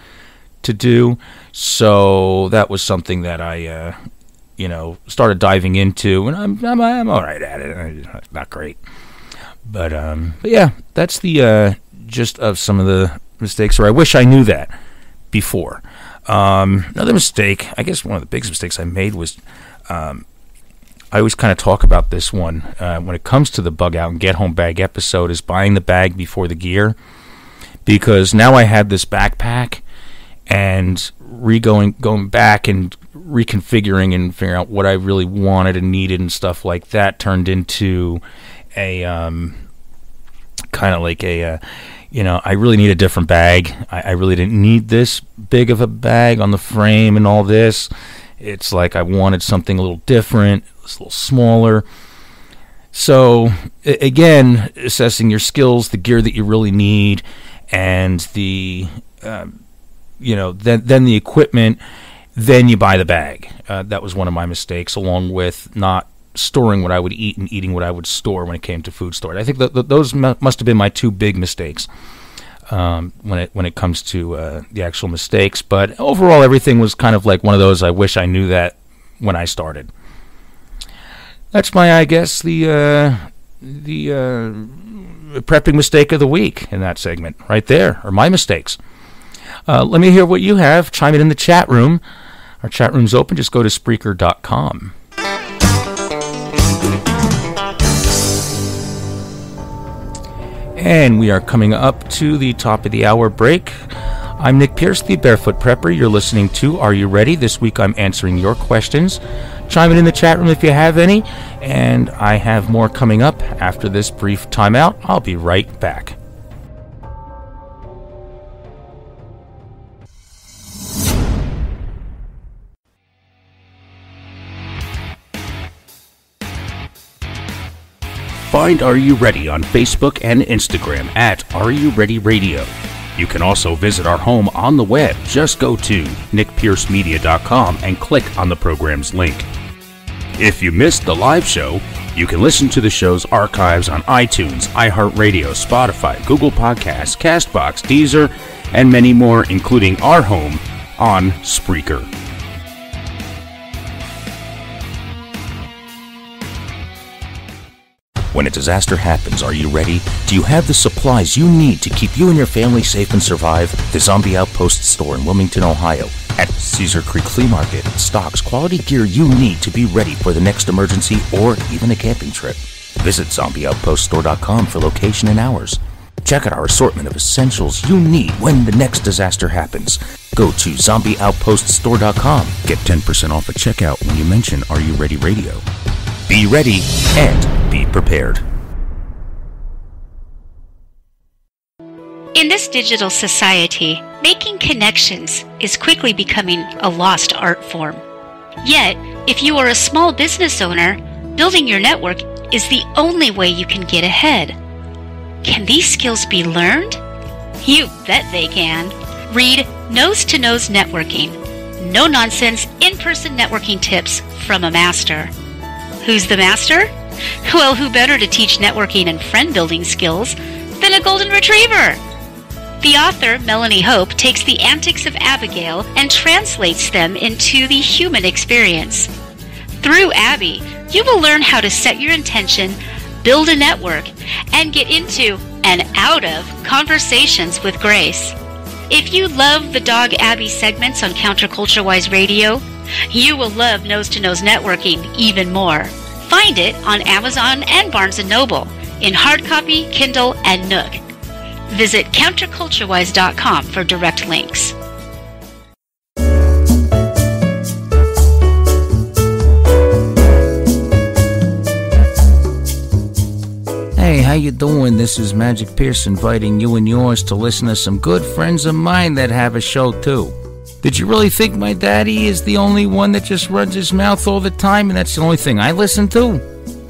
A: to do. So that was something that I, uh, you know, started diving into, and I'm I'm, I'm all right at it. Not great, but um, but yeah, that's the uh, gist of some of the mistakes. Or I wish I knew that before. Um, another mistake, I guess one of the biggest mistakes I made was. Um, I always kind of talk about this one uh, when it comes to the bug out and get home bag episode is buying the bag before the gear because now I had this backpack and re-going going back and reconfiguring and figuring out what I really wanted and needed and stuff like that turned into a um, kind of like a uh, you know I really need a different bag. I, I really didn't need this big of a bag on the frame and all this. It's like I wanted something a little different, a little smaller. So again, assessing your skills, the gear that you really need, and the um, you know, then then the equipment, then you buy the bag. Uh, that was one of my mistakes, along with not storing what I would eat and eating what I would store when it came to food storage. I think those must have been my two big mistakes um, when it when it comes to uh, the actual mistakes. But overall, everything was kind of like one of those. I wish I knew that when I started. That's my, I guess, the uh, the uh, prepping mistake of the week in that segment right there, or my mistakes. Uh, let me hear what you have. Chime it in the chat room. Our chat room's open. Just go to Spreaker.com. And we are coming up to the top of the hour break. I'm Nick Pierce, the Barefoot Prepper. You're listening to Are You Ready? This week I'm answering your questions. Chime it in the chat room if you have any. And I have more coming up after this brief timeout. I'll be right back. Find Are You Ready on Facebook and Instagram at Are You Ready Radio. You can also visit our home on the web. Just go to nickpiercemedia.com and click on the program's link. If you missed the live show, you can listen to the show's archives on iTunes, iHeartRadio, Spotify, Google Podcasts, Castbox, Deezer, and many more, including our home on Spreaker. When a disaster happens, are you ready? Do you have the supplies you need to keep you and your family safe and survive? The Zombie Outpost store in Wilmington, Ohio At Caesar Creek Flea Market stocks quality gear you need to be ready for the next emergency or even a camping trip. Visit zombieoutpoststore.com for location and hours. Check out our assortment of essentials you need when the next disaster happens. Go to zombieoutpoststore.com. Get 10% off at checkout when you mention Are You Ready Radio. Be ready and prepared.
B: In this digital society, making connections is quickly becoming a lost art form. Yet, if you are a small business owner, building your network is the only way you can get ahead. Can these skills be learned? You bet they can. Read Nose to Nose Networking No nonsense, in person networking tips from a master. Who's the master? <laughs> Well, who better to teach networking and friend building skills than a golden retriever? The author, Melanie Hope, takes the antics of Abigail and translates them into the human experience. Through Abby, you will learn how to set your intention, build a network, and get into and out of conversations with grace. If you love the Dog Abby segments on Counterculture Wise Radio, you will love Nose to Nose Networking even more. Find it on Amazon and Barnes & Noble in hard copy, Kindle, and Nook. Visit counterculturewise.com for direct links.
G: Hey, how you doing? This is Magic Pierce inviting you and yours to listen to some good friends of mine that have a show too. Did you really think my daddy is the only one that just runs his mouth all the time and that's the only thing I listen to?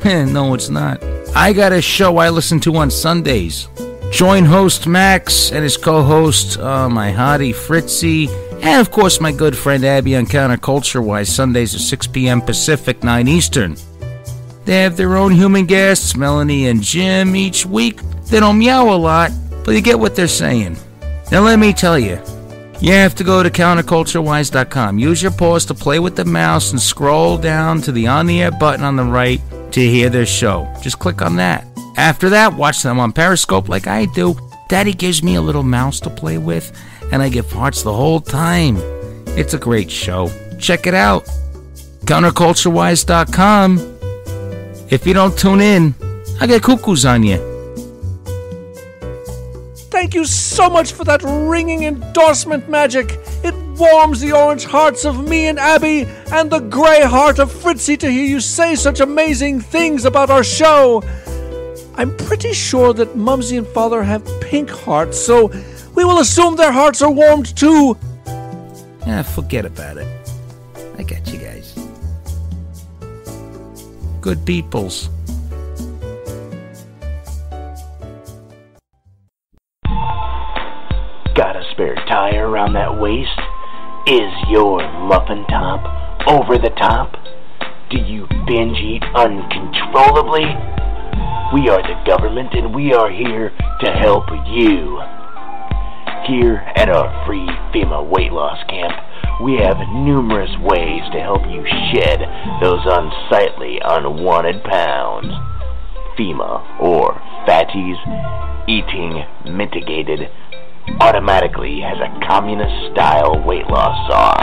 G: <laughs> no, it's not. I got a show I listen to on Sundays. Join host Max and his co-host, uh, my hottie Fritzy, and of course my good friend Abby on Counterculture Wise Sundays at 6 p.m. Pacific, 9 Eastern. They have their own human guests, Melanie and Jim, each week. They don't meow a lot, but you get what they're saying. Now let me tell you, you have to go to counterculturewise.com. Use your paws to play with the mouse and scroll down to the on the air button on the right to hear their show. Just click on that. After that, watch them on Periscope like I do. Daddy gives me a little mouse to play with, and I get farts the whole time. It's a great show. Check it out. Counterculturewise.com. If you don't tune in, I get cuckoos on you.
C: Thank you so much for that ringing endorsement, Magic. It warms the orange hearts of me and Abby and the grey heart of Fritzy to hear you say such amazing things about our show. I'm pretty sure that Mumsy and Father have pink hearts, so we will assume their hearts are warmed too.
G: Yeah, forget about it. I got you guys. Good peoples.
F: Spare tire around that waist? Is your muffin top over the top? Do you binge eat uncontrollably? We are the government and we are here to help you. Here at our free FEMA weight loss camp, we have numerous ways to help you shed those unsightly, unwanted pounds. FEMA, or Fatties Eating Mitigated, automatically has a communist style weight loss czar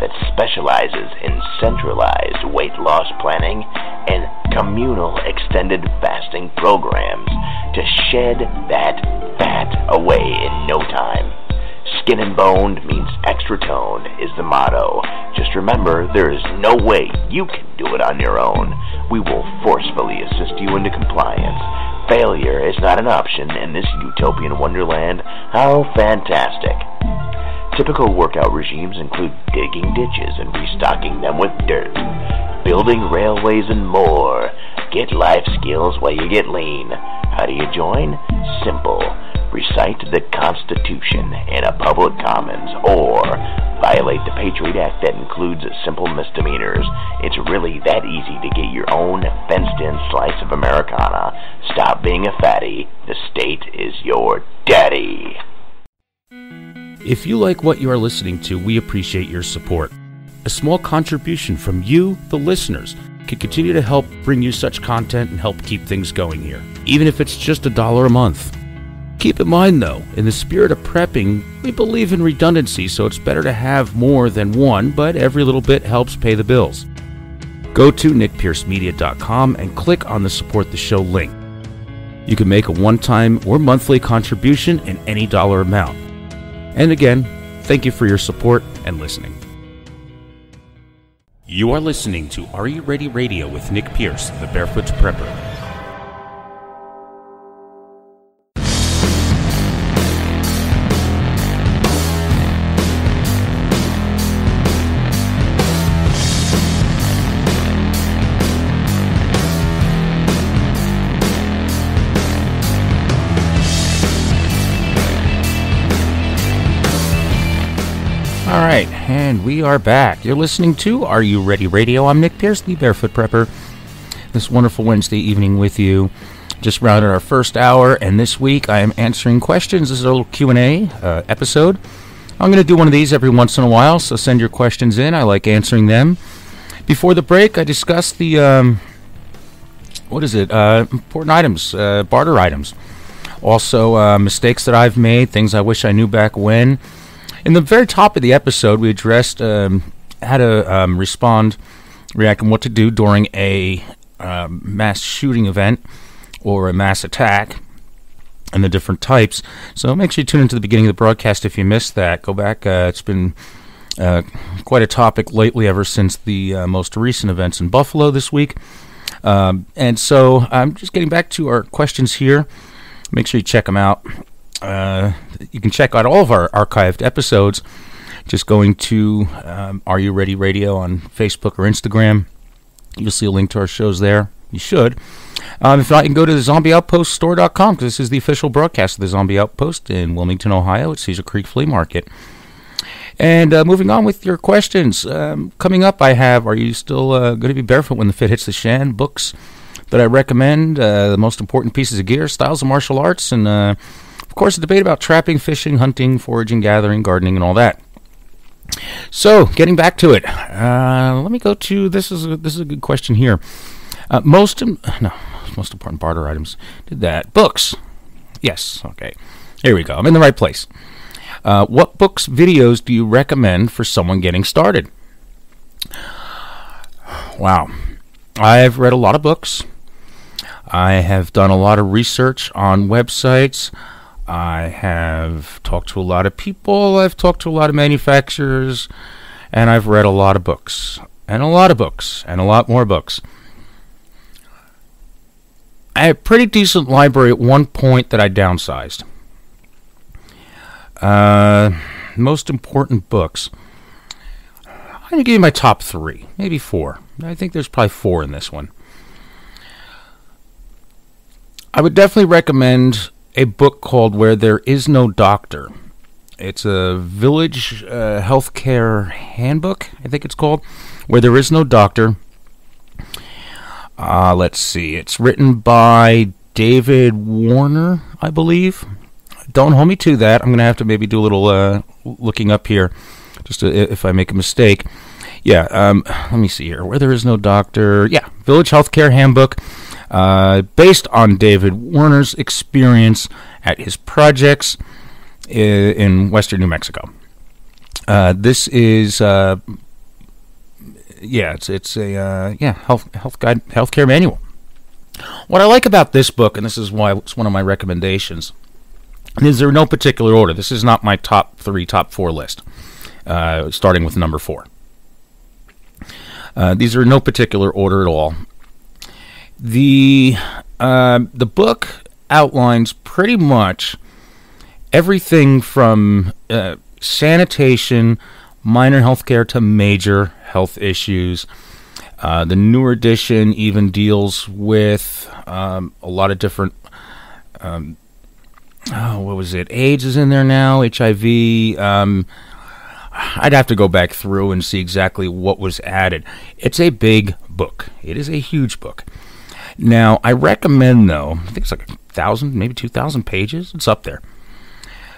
F: that specializes in centralized weight loss planning and communal extended fasting programs to shed that fat away in no time. Skin and boned means extra tone is the motto. Just remember, there is no way you can do it on your own. We will forcefully assist you into compliance. Failure is not an option in this utopian wonderland. How fantastic! Typical workout regimes include digging ditches and restocking them with dirt, building railways and more. Get life skills while you get lean. How do you join? Simple. Recite the Constitution in a public commons or violate the Patriot Act that includes simple misdemeanors. It's really that easy to get your own fenced in slice of Americana. Stop being a fatty. The state is your daddy.
A: If you like what you are listening to, we appreciate your support. A small contribution from you, the listeners, can continue to help bring you such content and help keep things going here, even if it's just a dollar a month. Keep in mind though, in the spirit of prepping, we believe in redundancy, so it's better to have more than one, but every little bit helps pay the bills. Go to nickpiercemedia.com and click on the support the show link. You can make a one time or monthly contribution in any dollar amount. And again, thank you for your support and listening. You are listening to Are You Ready Radio with Nick Pierce, the Barefoot Prepper. And we are back. You're listening to Are You Ready Radio. I'm Nick Pierce, the Barefoot Prepper. This wonderful Wednesday evening with you. Just rounded our first hour, and this week I am answering questions. This is a little Q and A uh, episode. I'm going to do one of these every once in a while, so send your questions in. I like answering them. Before the break, I discussed the um, what is it? Uh, important items, uh, barter items. Also, uh, mistakes that I've made, things I wish I knew back when. In the very top of the episode, we addressed um, how to um, respond, react, and what to do during a um, mass shooting event or a mass attack and the different types. So make sure you tune into the beginning of the broadcast if you missed that. Go back. Uh, it's been uh, quite a topic lately ever since the uh, most recent events in Buffalo this week. Um, and so I'm just getting back to our questions here. Make sure you check them out. Uh, you can check out all of our archived episodes just going to um, Are You Ready Radio on Facebook or Instagram. You'll see a link to our shows there. You should. Um, if not, you can go to the zombieoutpoststore.com because this is the official broadcast of the Zombie Outpost in Wilmington, Ohio at Caesar Creek Flea Market. And uh, moving on with your questions. Um, coming up, I have Are you still uh, going to be barefoot when the fit hits the shan? Books that I recommend, uh, the most important pieces of gear, styles of martial arts, and uh, of course, a debate about trapping, fishing, hunting, foraging, gathering, gardening, and all that. So, getting back to it, uh, let me go to this is a, this is a good question here. Uh, most Im- <sighs> no, most important barter items did that books. Yes, okay. Here we go. I'm in the right place. Uh, what books, videos do you recommend for someone getting started? <sighs> Wow, I've read a lot of books. I have done a lot of research on websites. I have talked to a lot of people, I've talked to a lot of manufacturers, and I've read a lot of books, and a lot of books, and a lot more books. I had a pretty decent library at one point that I downsized. Uh, most important books. I'm going to give you my top three, maybe four. I think there's probably four in this one. I would definitely recommend a book called Where There Is No Doctor. It's a village uh, healthcare handbook, I think it's called, Where There Is No Doctor. Uh, let's see. It's written by David Werner, I believe. Don't hold me to that. I'm going to have to maybe do a little uh, looking up here, just to, if I make a mistake. Yeah, um, let me see here. Where there is no doctor. Yeah, Village Healthcare Handbook uh, based on David Werner's experience at his projects in western New Mexico. Uh, this is, uh, yeah, it's it's a uh, yeah health health guide healthcare manual. What I like about this book, and this is why it's one of my recommendations, is there no particular order. This is not my top three, top four list, uh, starting with number four. Uh, these are no particular order at all the uh, the book outlines pretty much everything from uh, sanitation, minor health care to major health issues. Uh, the newer edition even deals with um, a lot of different. Um, oh, what was it? AIDS is in there now. HIV. Um, I'd have to go back through and see exactly what was added. It's a big book. It is a huge book. Now, I recommend, though, I think it's like a thousand, maybe two thousand pages. It's up there.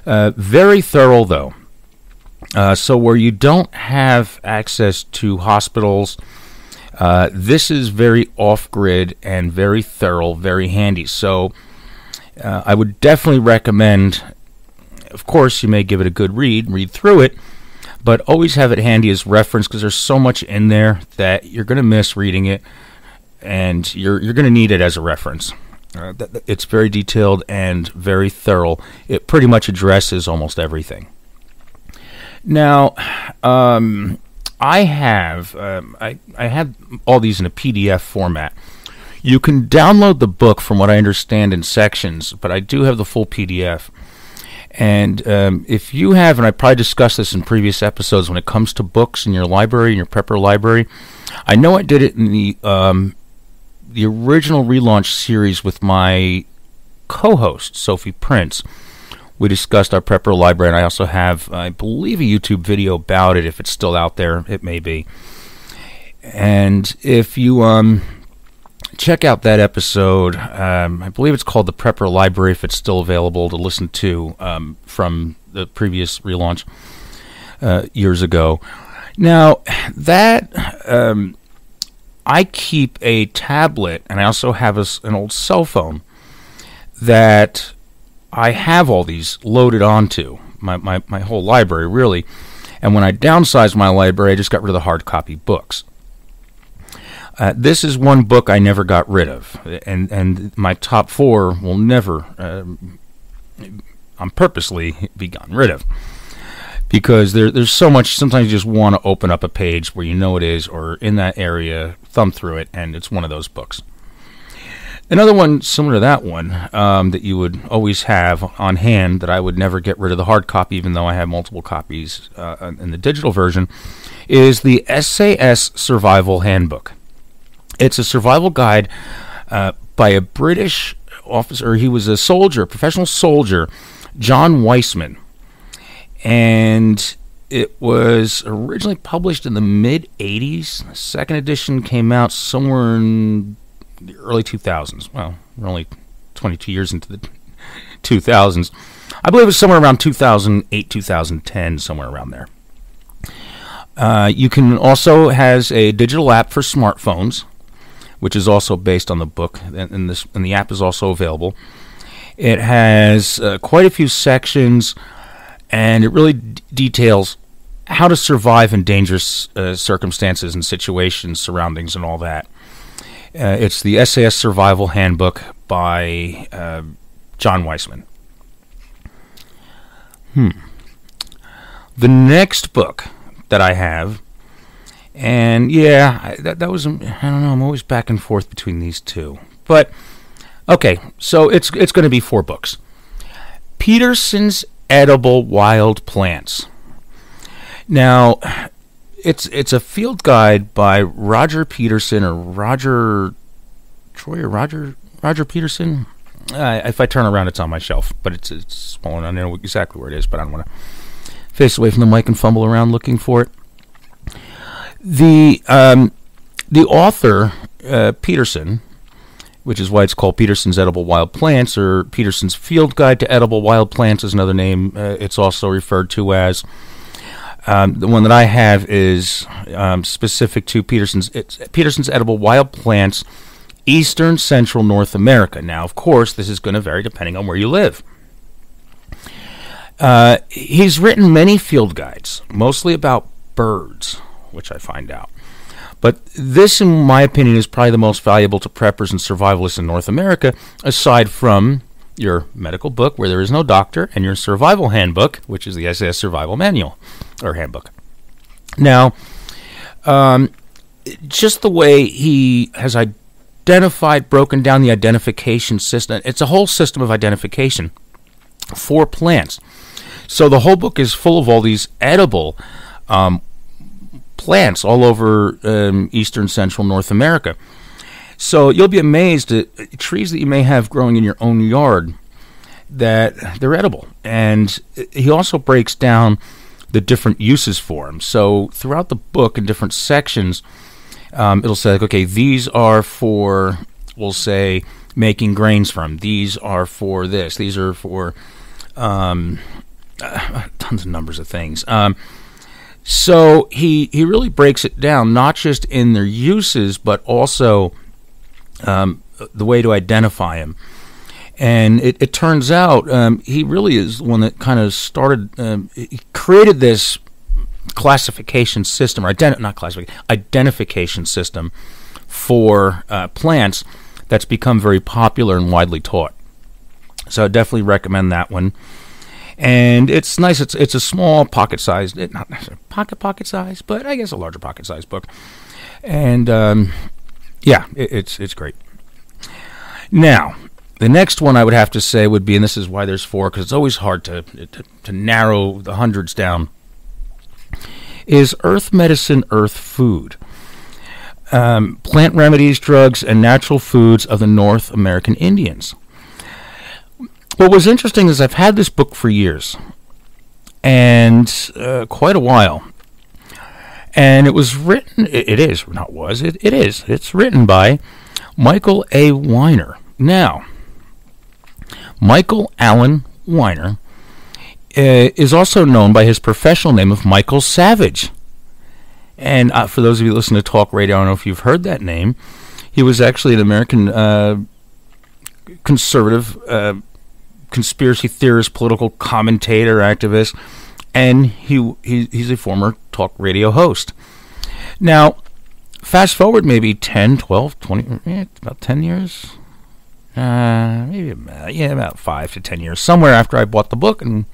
A: Uh, very thorough, though. Uh, so, where you don't have access to hospitals, uh, this is very off grid and very thorough, very handy. So, Uh, I would definitely recommend, of course, you may give it a good read, read through it, but always have it handy as reference because there's so much in there that you're going to miss reading it, and you're you're going to need it as a reference. Uh, it's very detailed and very thorough. It pretty much addresses almost everything. Now, um, I have um, I I have all these in a PDF format. You can download the book, from what I understand, in sections, but I do have the full PDF. And um, if you have, and I probably discussed this in previous episodes, when it comes to books in your library, in your prepper library, I know I did it in the um, the original relaunch series with my co-host Sophie Prince. We discussed our prepper library, and I also have, I believe, a YouTube video about it. If it's still out there, it may be. And if you um, check out that episode. Um, I believe it's called the Prepper Library, if it's still available to listen to um, from the previous relaunch uh, years ago. Now, that um, I keep a tablet, and I also have a, an old cell phone that I have all these loaded onto my, my, my whole library, really. And when I downsized my library, I just got rid of the hard copy books. Uh, this is one book I never got rid of, and and my top four will never, um, on purposely, be gotten rid of, because there there's so much. Sometimes you just want to open up a page where you know it is, or in that area, thumb through it, and it's one of those books. Another one similar to that one um, that you would always have on hand that I would never get rid of the hard copy, even though I have multiple copies uh, in the digital version, is the SAS Survival Handbook. It's a survival guide uh, by a British officer. He was a soldier, professional soldier, John Wiseman. And it was originally published in the mid 80s. The second edition came out somewhere in the early 2000s. Well, we're only 22 years into the 2000s. I believe it was somewhere around 2008, 2010, somewhere around there. Uh, you can also has a digital app for smartphones which is also based on the book, and, this and the app is also available. It has uh, quite a few sections, and it really details how to survive in dangerous uh, circumstances and situations, surroundings, and all that. Uh, it's the SAS Survival Handbook by uh, John Wiseman. Hmm. The next book that I have and yeah, that that was I don't know. I'm always back and forth between these two. But okay, so it's it's going to be four books. Peterson's Edible Wild Plants. Now, it's it's a field guide by Roger Peterson or Roger Troy or Roger Roger Peterson. Uh, if I turn around, it's on my shelf, but it's it's small and I know exactly where it is, but I don't want to face away from the mic and fumble around looking for it. The um, the author uh, Peterson, which is why it's called Peterson's Edible Wild Plants, or Peterson's Field Guide to Edible Wild Plants is another name. Uh, it's also referred to as. Um, the one that I have is um, specific to Peterson's it's Peterson's Edible Wild Plants, Eastern Central North America. Now, of course, this is going to vary depending on where you live. Uh, he's written many field guides, mostly about birds which I find out. But this, in my opinion, is probably the most valuable to preppers and survivalists in North America, aside from your medical book, where there is no doctor, and your survival handbook, which is the SAS Survival Manual or Handbook. Now, um, just the way he has identified, broken down the identification system, it's a whole system of identification for plants. So the whole book is full of all these edible um, plants all over um, eastern central North America. So you'll be amazed at trees that you may have growing in your own yard that they're edible. And he also breaks down the different uses for them. So throughout the book, in different sections, um, it'll say, like, okay, these are for, we'll say, making grains from. These are for this. These are for um, uh, <laughs> tons of numbers of things. Um, so he he really breaks it down, not just in their uses, but also um, the way to identify them. And it, it turns out um, he really is the one that kind of started, um, created this classification system, or identi- not classification, identification system for uh, plants that's become very popular and widely taught. So I definitely recommend that one. And it's nice. It's it's a small pocket sized, not pocket pocket size, but I guess a larger pocket sized book. And um, yeah, it, it's it's great. Now, the next one I would have to say would be, and this is why there's four, because it's always hard to, to, to narrow the hundreds down, is Earth Medicine, Earth Food. Um, plant remedies, drugs, and natural foods of the North American Indians. What was interesting is I've had this book for years, and uh, quite a while. And it was written, it, is, not was, it, it is, it's written by Michael A. Weiner. Now, Michael Allen Weiner uh, is also known by his professional name of Michael Savage. And uh, for those of you who listen to talk radio, I don't know if you've heard that name. He was actually an American uh, conservative uh, conspiracy theorist, political commentator, activist, and he, he he's a former talk radio host. Now, fast forward maybe 10, 12, 20, eh, about 10 years. Uh, maybe about, yeah, about five to ten years, somewhere after I bought the book, and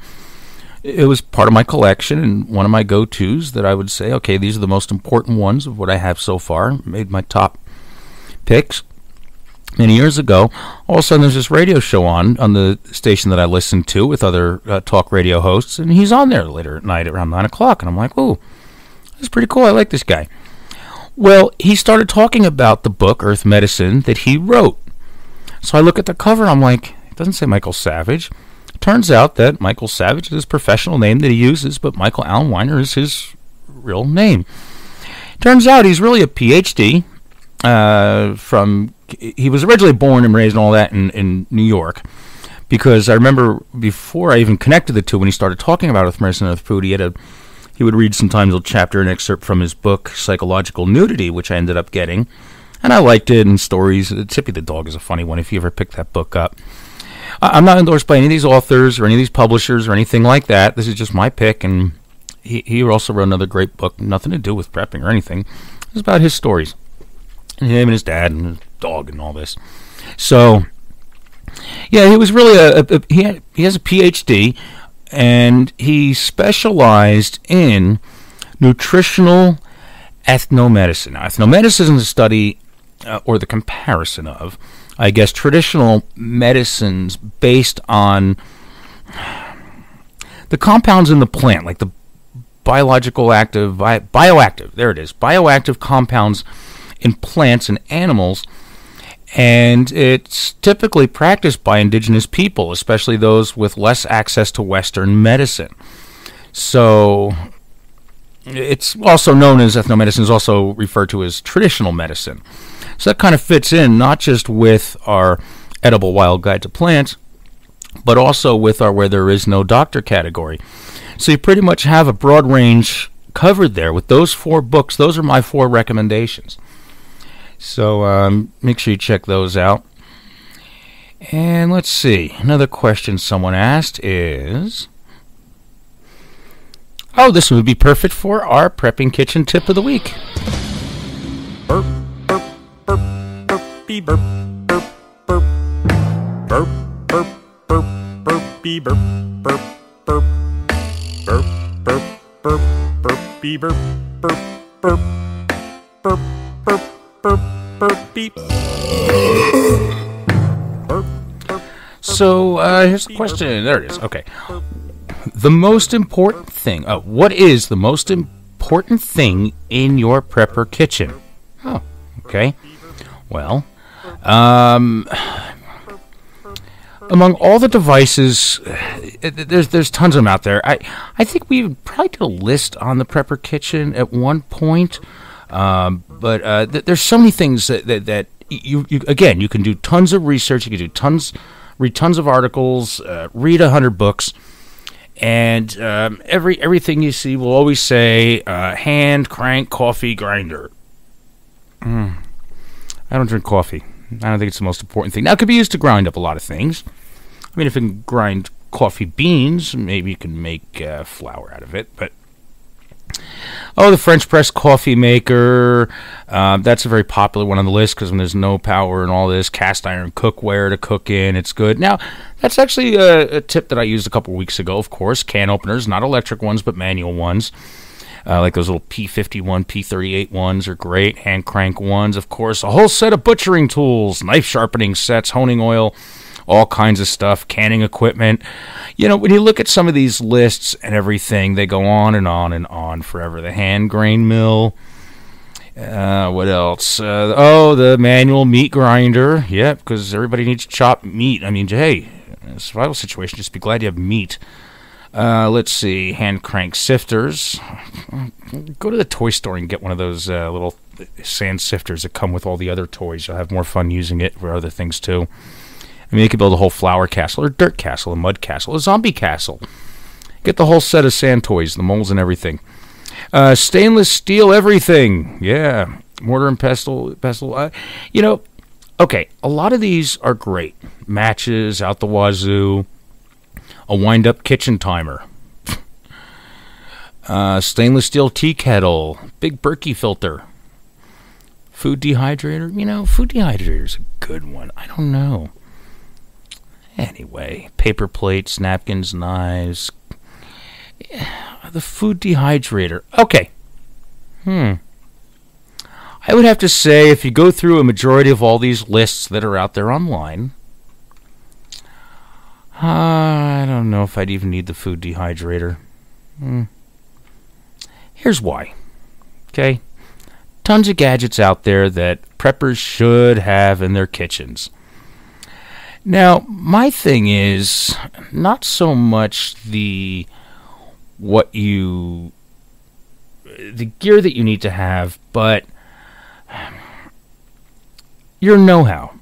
A: it was part of my collection and one of my go-tos that I would say, okay, these are the most important ones of what I have so far. Made my top picks many years ago. All of a sudden, there's this radio show on on the station that I listen to with other uh, talk radio hosts, and he's on there later at night around nine o'clock, and I'm like, "Ooh, that's pretty cool. I like this guy." Well, he started talking about the book Earth Medicine that he wrote. So I look at the cover, and I'm like, it doesn't say Michael Savage. Turns out that Michael Savage is his professional name that he uses, but Michael Allen Weiner is his real name. Turns out he's really a PhD uh, from. He was originally born and raised and all that in, in New York. Because I remember before I even connected the two, when he started talking about Earth Medicine and Food, he had a he would read sometimes a chapter, an excerpt from his book Psychological Nudity, which I ended up getting and I liked it and stories. Tippy the dog is a funny one if you ever pick that book up. I'm not endorsed by any of these authors or any of these publishers or anything like that. This is just my pick, and he, he also wrote another great book, nothing to do with prepping or anything. It's about his stories, him and his dad and his dog and all this. So, yeah, he was really a, a, a he had, he has a PhD, and he specialized in nutritional ethnomedicine. Now, ethnomedicine is the study uh, or the comparison of, I guess, traditional medicines based on the compounds in the plant, like the biological active, bi- bioactive, there it is, bioactive compounds in plants and animals. And it's typically practiced by indigenous people, especially those with less access to Western medicine. So it's also known as ethnomedicine, is also referred to as traditional medicine. So that kind of fits in not just with our edible wild guide to plants, but also with our where there is no doctor category. So you pretty much have a broad range covered there with those four books. Those are my four recommendations. So um, make sure you check those out. And let's see. Another question someone asked is Oh, this would be perfect for our prepping kitchen tip of the week. Burp burp burp burp burp burp burp burp burp burp burp burp burp burp burp so uh, here's the question. There it is. Okay. The most important thing. Oh, what is the most important thing in your prepper kitchen? Oh, okay. Well, um, among all the devices, there's there's tons of them out there. I I think we probably did a list on the Prepper Kitchen at one point, um, but uh, th- there's so many things that that, that you, you again you can do tons of research. You can do tons, read tons of articles, uh, read a hundred books, and um, every everything you see will always say uh, hand crank coffee grinder. Mm. I don't drink coffee. I don't think it's the most important thing. Now, it could be used to grind up a lot of things. I mean, if it can grind coffee beans, maybe you can make uh, flour out of it. But oh, the French press coffee maker. Uh, that's a very popular one on the list because when there's no power and all this cast iron cookware to cook in, it's good. Now, that's actually a, a tip that I used a couple weeks ago. Of course, can openers, not electric ones, but manual ones. Uh, like those little P51, P38 ones are great. Hand crank ones, of course. A whole set of butchering tools, knife sharpening sets, honing oil, all kinds of stuff, canning equipment. You know, when you look at some of these lists and everything, they go on and on and on forever. The hand grain mill. Uh, what else? Uh, oh, the manual meat grinder. Yeah, because everybody needs chopped meat. I mean, hey, survival situation, just be glad you have meat. Uh, let's see, hand crank sifters. Go to the toy store and get one of those uh, little sand sifters that come with all the other toys. You'll have more fun using it for other things too. I mean, you could build a whole flower castle, or dirt castle, a mud castle, a zombie castle. Get the whole set of sand toys, the moles and everything. Uh, stainless steel everything. Yeah, mortar and pestle. pestle. Uh, you know, okay, a lot of these are great. Matches out the wazoo a wind up kitchen timer, <laughs> uh, stainless steel tea kettle, big Berkey filter, food dehydrator. You know, food dehydrator is a good one. I don't know. Anyway, paper plates, napkins, knives. The food dehydrator. Okay. Hmm. I would have to say, if you go through a majority of all these lists that are out there online, I don't know if I'd even need the food dehydrator. Hmm. Here's why. Okay? Tons of gadgets out there that preppers should have in their kitchens. Now, my thing is not so much the what you the gear that you need to have, but your know-how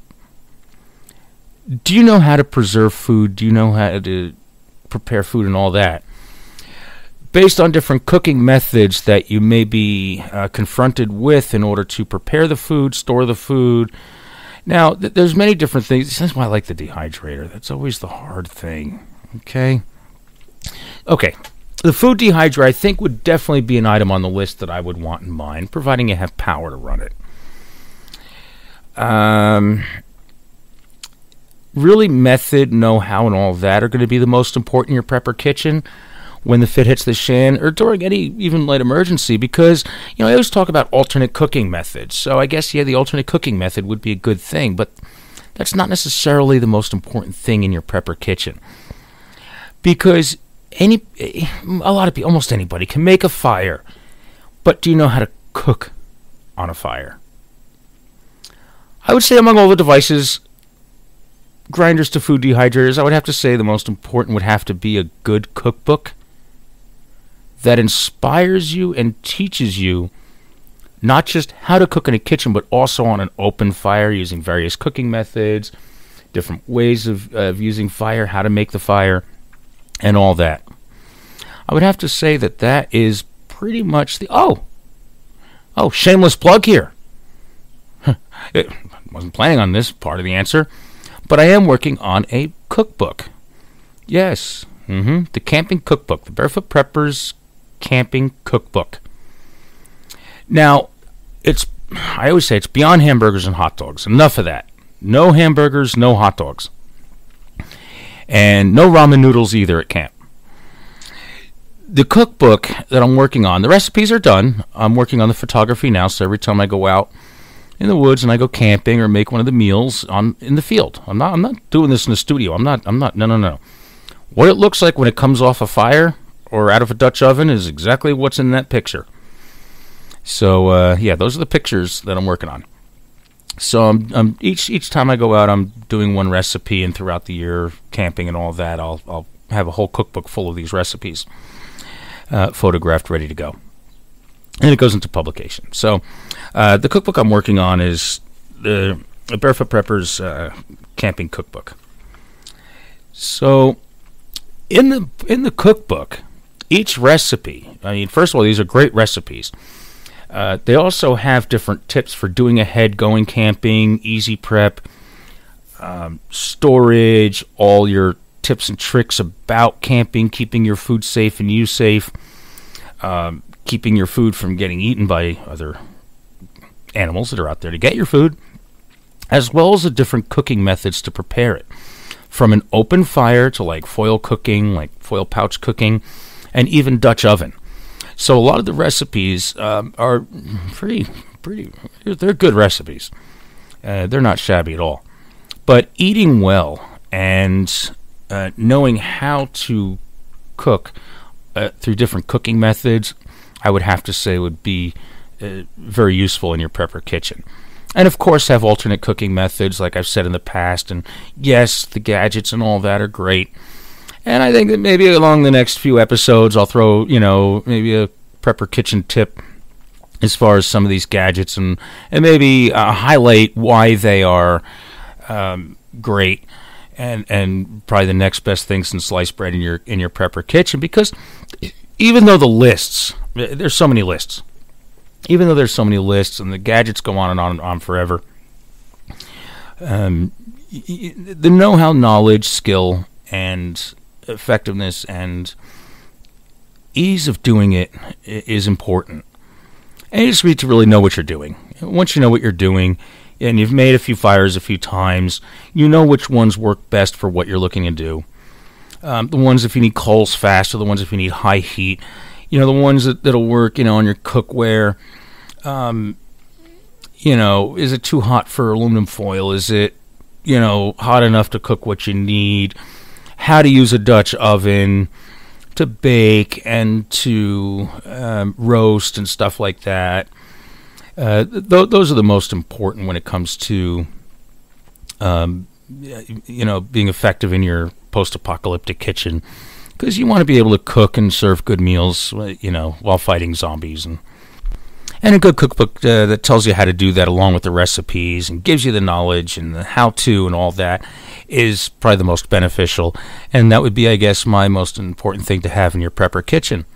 A: do you know how to preserve food? Do you know how to prepare food and all that? Based on different cooking methods that you may be uh, confronted with in order to prepare the food, store the food. Now, th- there's many different things. That's why I like the dehydrator. That's always the hard thing. Okay. Okay. The food dehydrator, I think, would definitely be an item on the list that I would want in mind, providing you have power to run it. Um, really method, know how, and all that are going to be the most important in your prepper kitchen when the fit hits the shin or during any even light emergency because you know I always talk about alternate cooking methods. So I guess yeah, the alternate cooking method would be a good thing, but that's not necessarily the most important thing in your prepper kitchen. Because any a lot of people, almost anybody can make a fire, but do you know how to cook on a fire? I would say among all the devices grinders to food dehydrators, I would have to say the most important would have to be a good cookbook that inspires you and teaches you not just how to cook in a kitchen, but also on an open fire using various cooking methods, different ways of, of using fire, how to make the fire, and all that. I would have to say that that is pretty much the. Oh! Oh, shameless plug here. <laughs> it wasn't planning on this part of the answer. But I am working on a cookbook. Yes, mm-hmm, the camping cookbook, the Barefoot Preppers Camping Cookbook. Now, it's I always say it's beyond hamburgers and hot dogs. Enough of that. No hamburgers, no hot dogs. And no ramen noodles either at camp. The cookbook that I'm working on, the recipes are done. I'm working on the photography now, so every time I go out, in the woods and I go camping or make one of the meals on in the field. I'm not I'm not doing this in the studio. I'm not I'm not no no no. What it looks like when it comes off a fire or out of a Dutch oven is exactly what's in that picture. So uh, yeah, those are the pictures that I'm working on. So I'm, I'm, each each time I go out, I'm doing one recipe, and throughout the year, camping and all that, I'll I'll have a whole cookbook full of these recipes, uh, photographed, ready to go and it goes into publication. So, uh, the cookbook I'm working on is the Barefoot Preppers uh, Camping Cookbook. So, in the in the cookbook, each recipe. I mean, first of all, these are great recipes. Uh, they also have different tips for doing ahead, going camping, easy prep, um, storage, all your tips and tricks about camping, keeping your food safe and you safe, um, keeping your food from getting eaten by other animals that are out there to get your food, as well as the different cooking methods to prepare it. From an open fire to like foil cooking, like foil pouch cooking, and even Dutch oven. So a lot of the recipes um, are pretty, pretty. They're good recipes. Uh, they're not shabby at all. But eating well and uh, knowing how to cook uh, through different cooking methods, I would have to say would be uh, very useful in your prepper kitchen. And of course, have alternate cooking methods, like I've said in the past. And yes, the gadgets and all that are great. And I think that maybe along the next few episodes, I'll throw, you know, maybe a prepper kitchen tip as far as some of these gadgets and, and maybe uh, highlight why they are um, great and and probably the next best thing since sliced bread in your in your prepper kitchen. Because even though the lists there's so many lists. Even though there's so many lists and the gadgets go on and on and on forever um, the know-how knowledge skill and effectiveness and ease of doing it is important and you just need to really know what you're doing once you know what you're doing and you've made a few fires a few times, you know which ones work best for what you're looking to do. Um, the ones if you need coals fast, or the ones if you need high heat. You know, the ones that, that'll work, you know, on your cookware. Um, you know, is it too hot for aluminum foil? Is it, you know, hot enough to cook what you need? How to use a Dutch oven to bake and to um, roast and stuff like that. Uh, th- those are the most important when it comes to, um, you know, being effective in your post-apocalyptic kitchen, because you want to be able to cook and serve good meals, uh, you know, while fighting zombies and. And a good cookbook uh, that tells you how to do that along with the recipes and gives you the knowledge and the how to and all that is probably the most beneficial. And that would be, I guess, my most important thing to have in your prepper kitchen.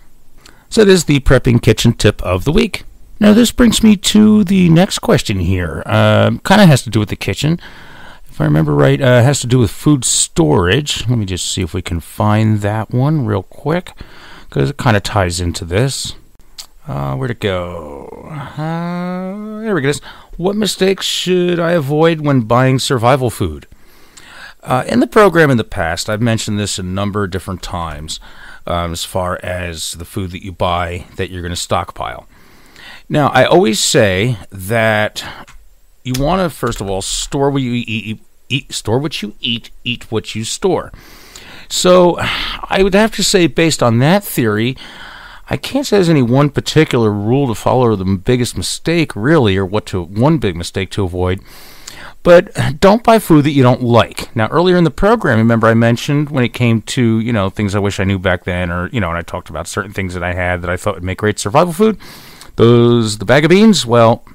A: So, this is the prepping kitchen tip of the week. Now, this brings me to the next question here. Uh, kind of has to do with the kitchen. If I remember right, uh, has to do with food storage. Let me just see if we can find that one real quick, because it kind of ties into this. Uh, where'd it go? Uh, there we go. What mistakes should I avoid when buying survival food? Uh, in the program in the past, I've mentioned this a number of different times um, as far as the food that you buy that you're going to stockpile. Now, I always say that you want to first of all store what you eat, eat, store what you eat, eat what you store. So, I would have to say, based on that theory, I can't say there's any one particular rule to follow or the biggest mistake, really, or what to one big mistake to avoid. But don't buy food that you don't like. Now, earlier in the program, remember I mentioned when it came to you know things I wish I knew back then, or you know, and I talked about certain things that I had that I thought would make great survival food. Those the bag of beans. Well,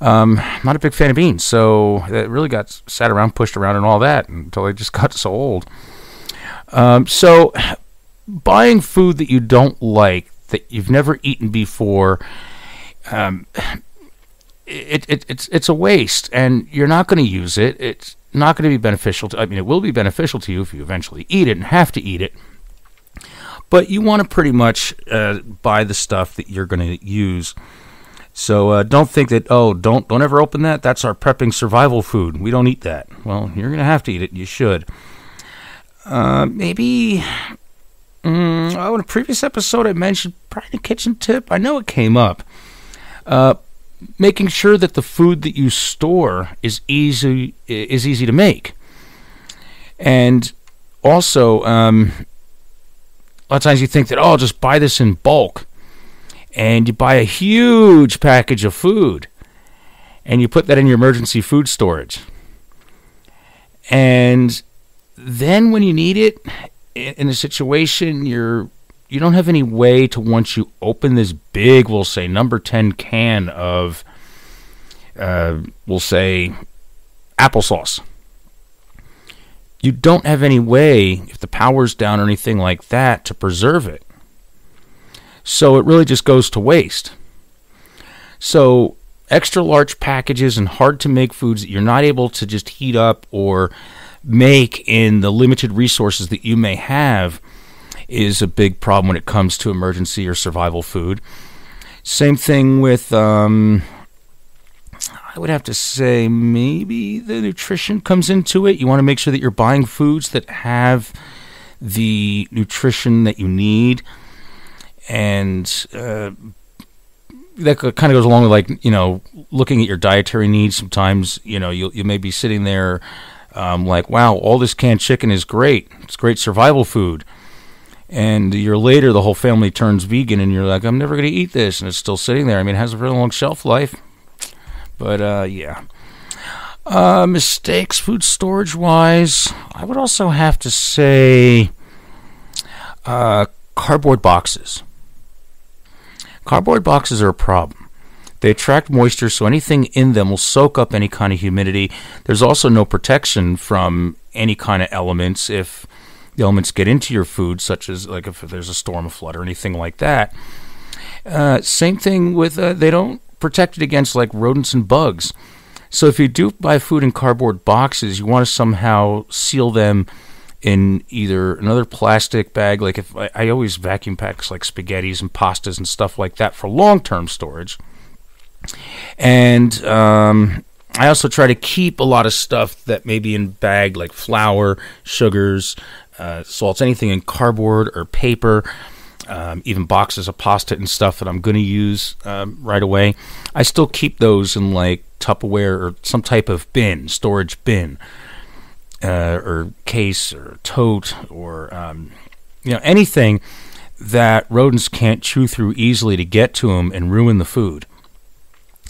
A: um, I'm not a big fan of beans, so it really got sat around, pushed around, and all that until they just <laughs> got so old. Um, so, buying food that you don't like, that you've never eaten before, um, it, it, it's it's a waste, and you're not going to use it. It's not going to be beneficial. To, I mean, it will be beneficial to you if you eventually eat it and have to eat it. But you want to pretty much uh, buy the stuff that you're going to use. So uh, don't think that oh don't don't ever open that. That's our prepping survival food. We don't eat that. Well, you're going to have to eat it. You should. Uh, maybe. Mm, oh, in a previous episode, I mentioned probably a kitchen tip. I know it came up. Uh, making sure that the food that you store is easy is easy to make, and also um, a lot of times you think that, oh, I'll just buy this in bulk. And you buy a huge package of food and you put that in your emergency food storage. And then when you need it in a situation you're you don't have any way to once you open this big we'll say number 10 can of uh, we'll say applesauce you don't have any way, if the power's down or anything like that, to preserve it. So it really just goes to waste. So, extra large packages and hard to make foods that you're not able to just heat up or make in the limited resources that you may have is a big problem when it comes to emergency or survival food. Same thing with, um, I would have to say, maybe the nutrition comes into it. You want to make sure that you're buying foods that have the nutrition that you need. And uh, that kind of goes along with like you know looking at your dietary needs. Sometimes you know you you may be sitting there um, like, wow, all this canned chicken is great. It's great survival food. And a year later, the whole family turns vegan, and you're like, I'm never going to eat this, and it's still sitting there. I mean, it has a very long shelf life, but uh, yeah. Uh, mistakes, food storage wise, I would also have to say uh, cardboard boxes. Cardboard boxes are a problem. They attract moisture, so anything in them will soak up any kind of humidity. There's also no protection from any kind of elements if the elements get into your food, such as like if there's a storm, a flood, or anything like that. Uh, same thing with uh, they don't protect it against like rodents and bugs. So if you do buy food in cardboard boxes, you want to somehow seal them in either another plastic bag. Like if I, I always vacuum packs like spaghettis and pastas and stuff like that for long-term storage. And um, I also try to keep a lot of stuff that may be in bag, like flour, sugars, uh, salts, anything in cardboard or paper. Um, even boxes of pasta and stuff that I'm going to use um, right away. I still keep those in like Tupperware or some type of bin, storage bin, uh, or case or tote or um, you know anything that rodents can't chew through easily to get to them and ruin the food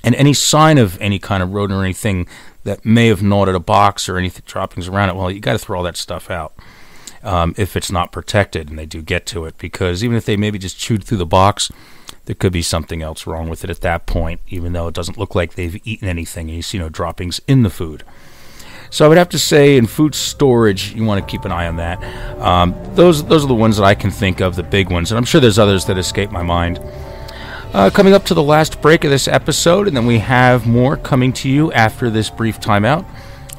A: and any sign of any kind of rodent or anything that may have gnawed at a box or anything droppings around it, well, you got to throw all that stuff out um, if it's not protected and they do get to it. Because even if they maybe just chewed through the box, there could be something else wrong with it at that point, even though it doesn't look like they've eaten anything and you see no droppings in the food. So I would have to say, in food storage, you want to keep an eye on that. Um, those those are the ones that I can think of, the big ones, and I'm sure there's others that escape my mind. Uh, coming up to the last break of this episode, and then we have more coming to you after this brief timeout.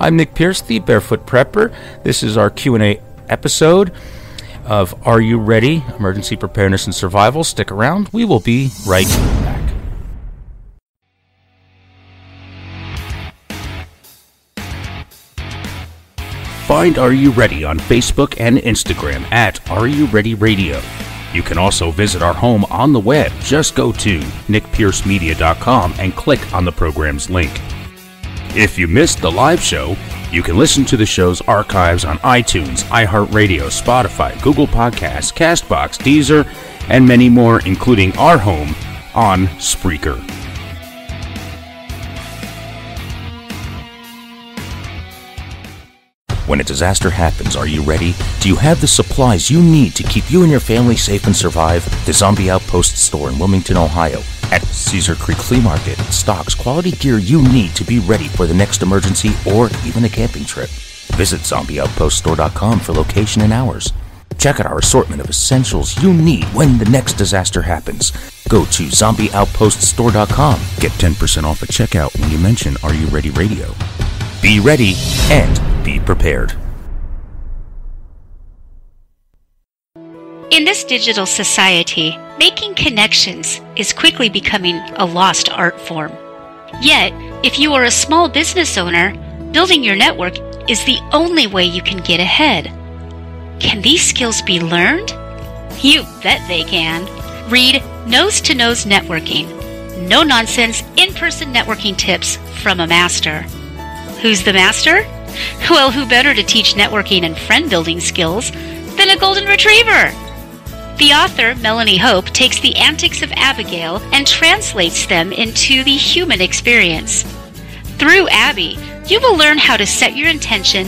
A: I'm Nick Pierce, the Barefoot Prepper. This is our Q&A episode of Are You Ready? Emergency Preparedness and Survival. Stick around. We will be right back.
H: Find Are You Ready on Facebook and Instagram at Are You Ready Radio. You can also visit our home on the web. Just go to nickpiercemedia.com and click on the program's link. If you missed the live show, you can listen to the show's archives on iTunes, iHeartRadio, Spotify, Google Podcasts, Castbox, Deezer, and many more, including our home on Spreaker. When a disaster happens, are you ready? Do you have the supplies you need to keep you and your family safe and survive? The Zombie Outpost store in Wilmington, Ohio, at Caesar Creek Flea Market stocks quality gear you need to be ready for the next emergency or even a camping trip. Visit zombieoutpoststore.com for location and hours. Check out our assortment of essentials you need when the next disaster happens. Go to zombieoutpoststore.com. Get 10% off at checkout when you mention Are You Ready Radio. Be ready and be prepared.
B: In this digital society, making connections is quickly becoming a lost art form. Yet, if you are a small business owner, building your network is the only way you can get ahead. Can these skills be learned? You bet they can. Read Nose to Nose Networking. No nonsense, in person networking tips from a master. Who's the master? Well, who better to teach networking and friend building skills than a golden retriever? The author, Melanie Hope, takes the antics of Abigail and translates them into the human experience. Through Abby, you will learn how to set your intention,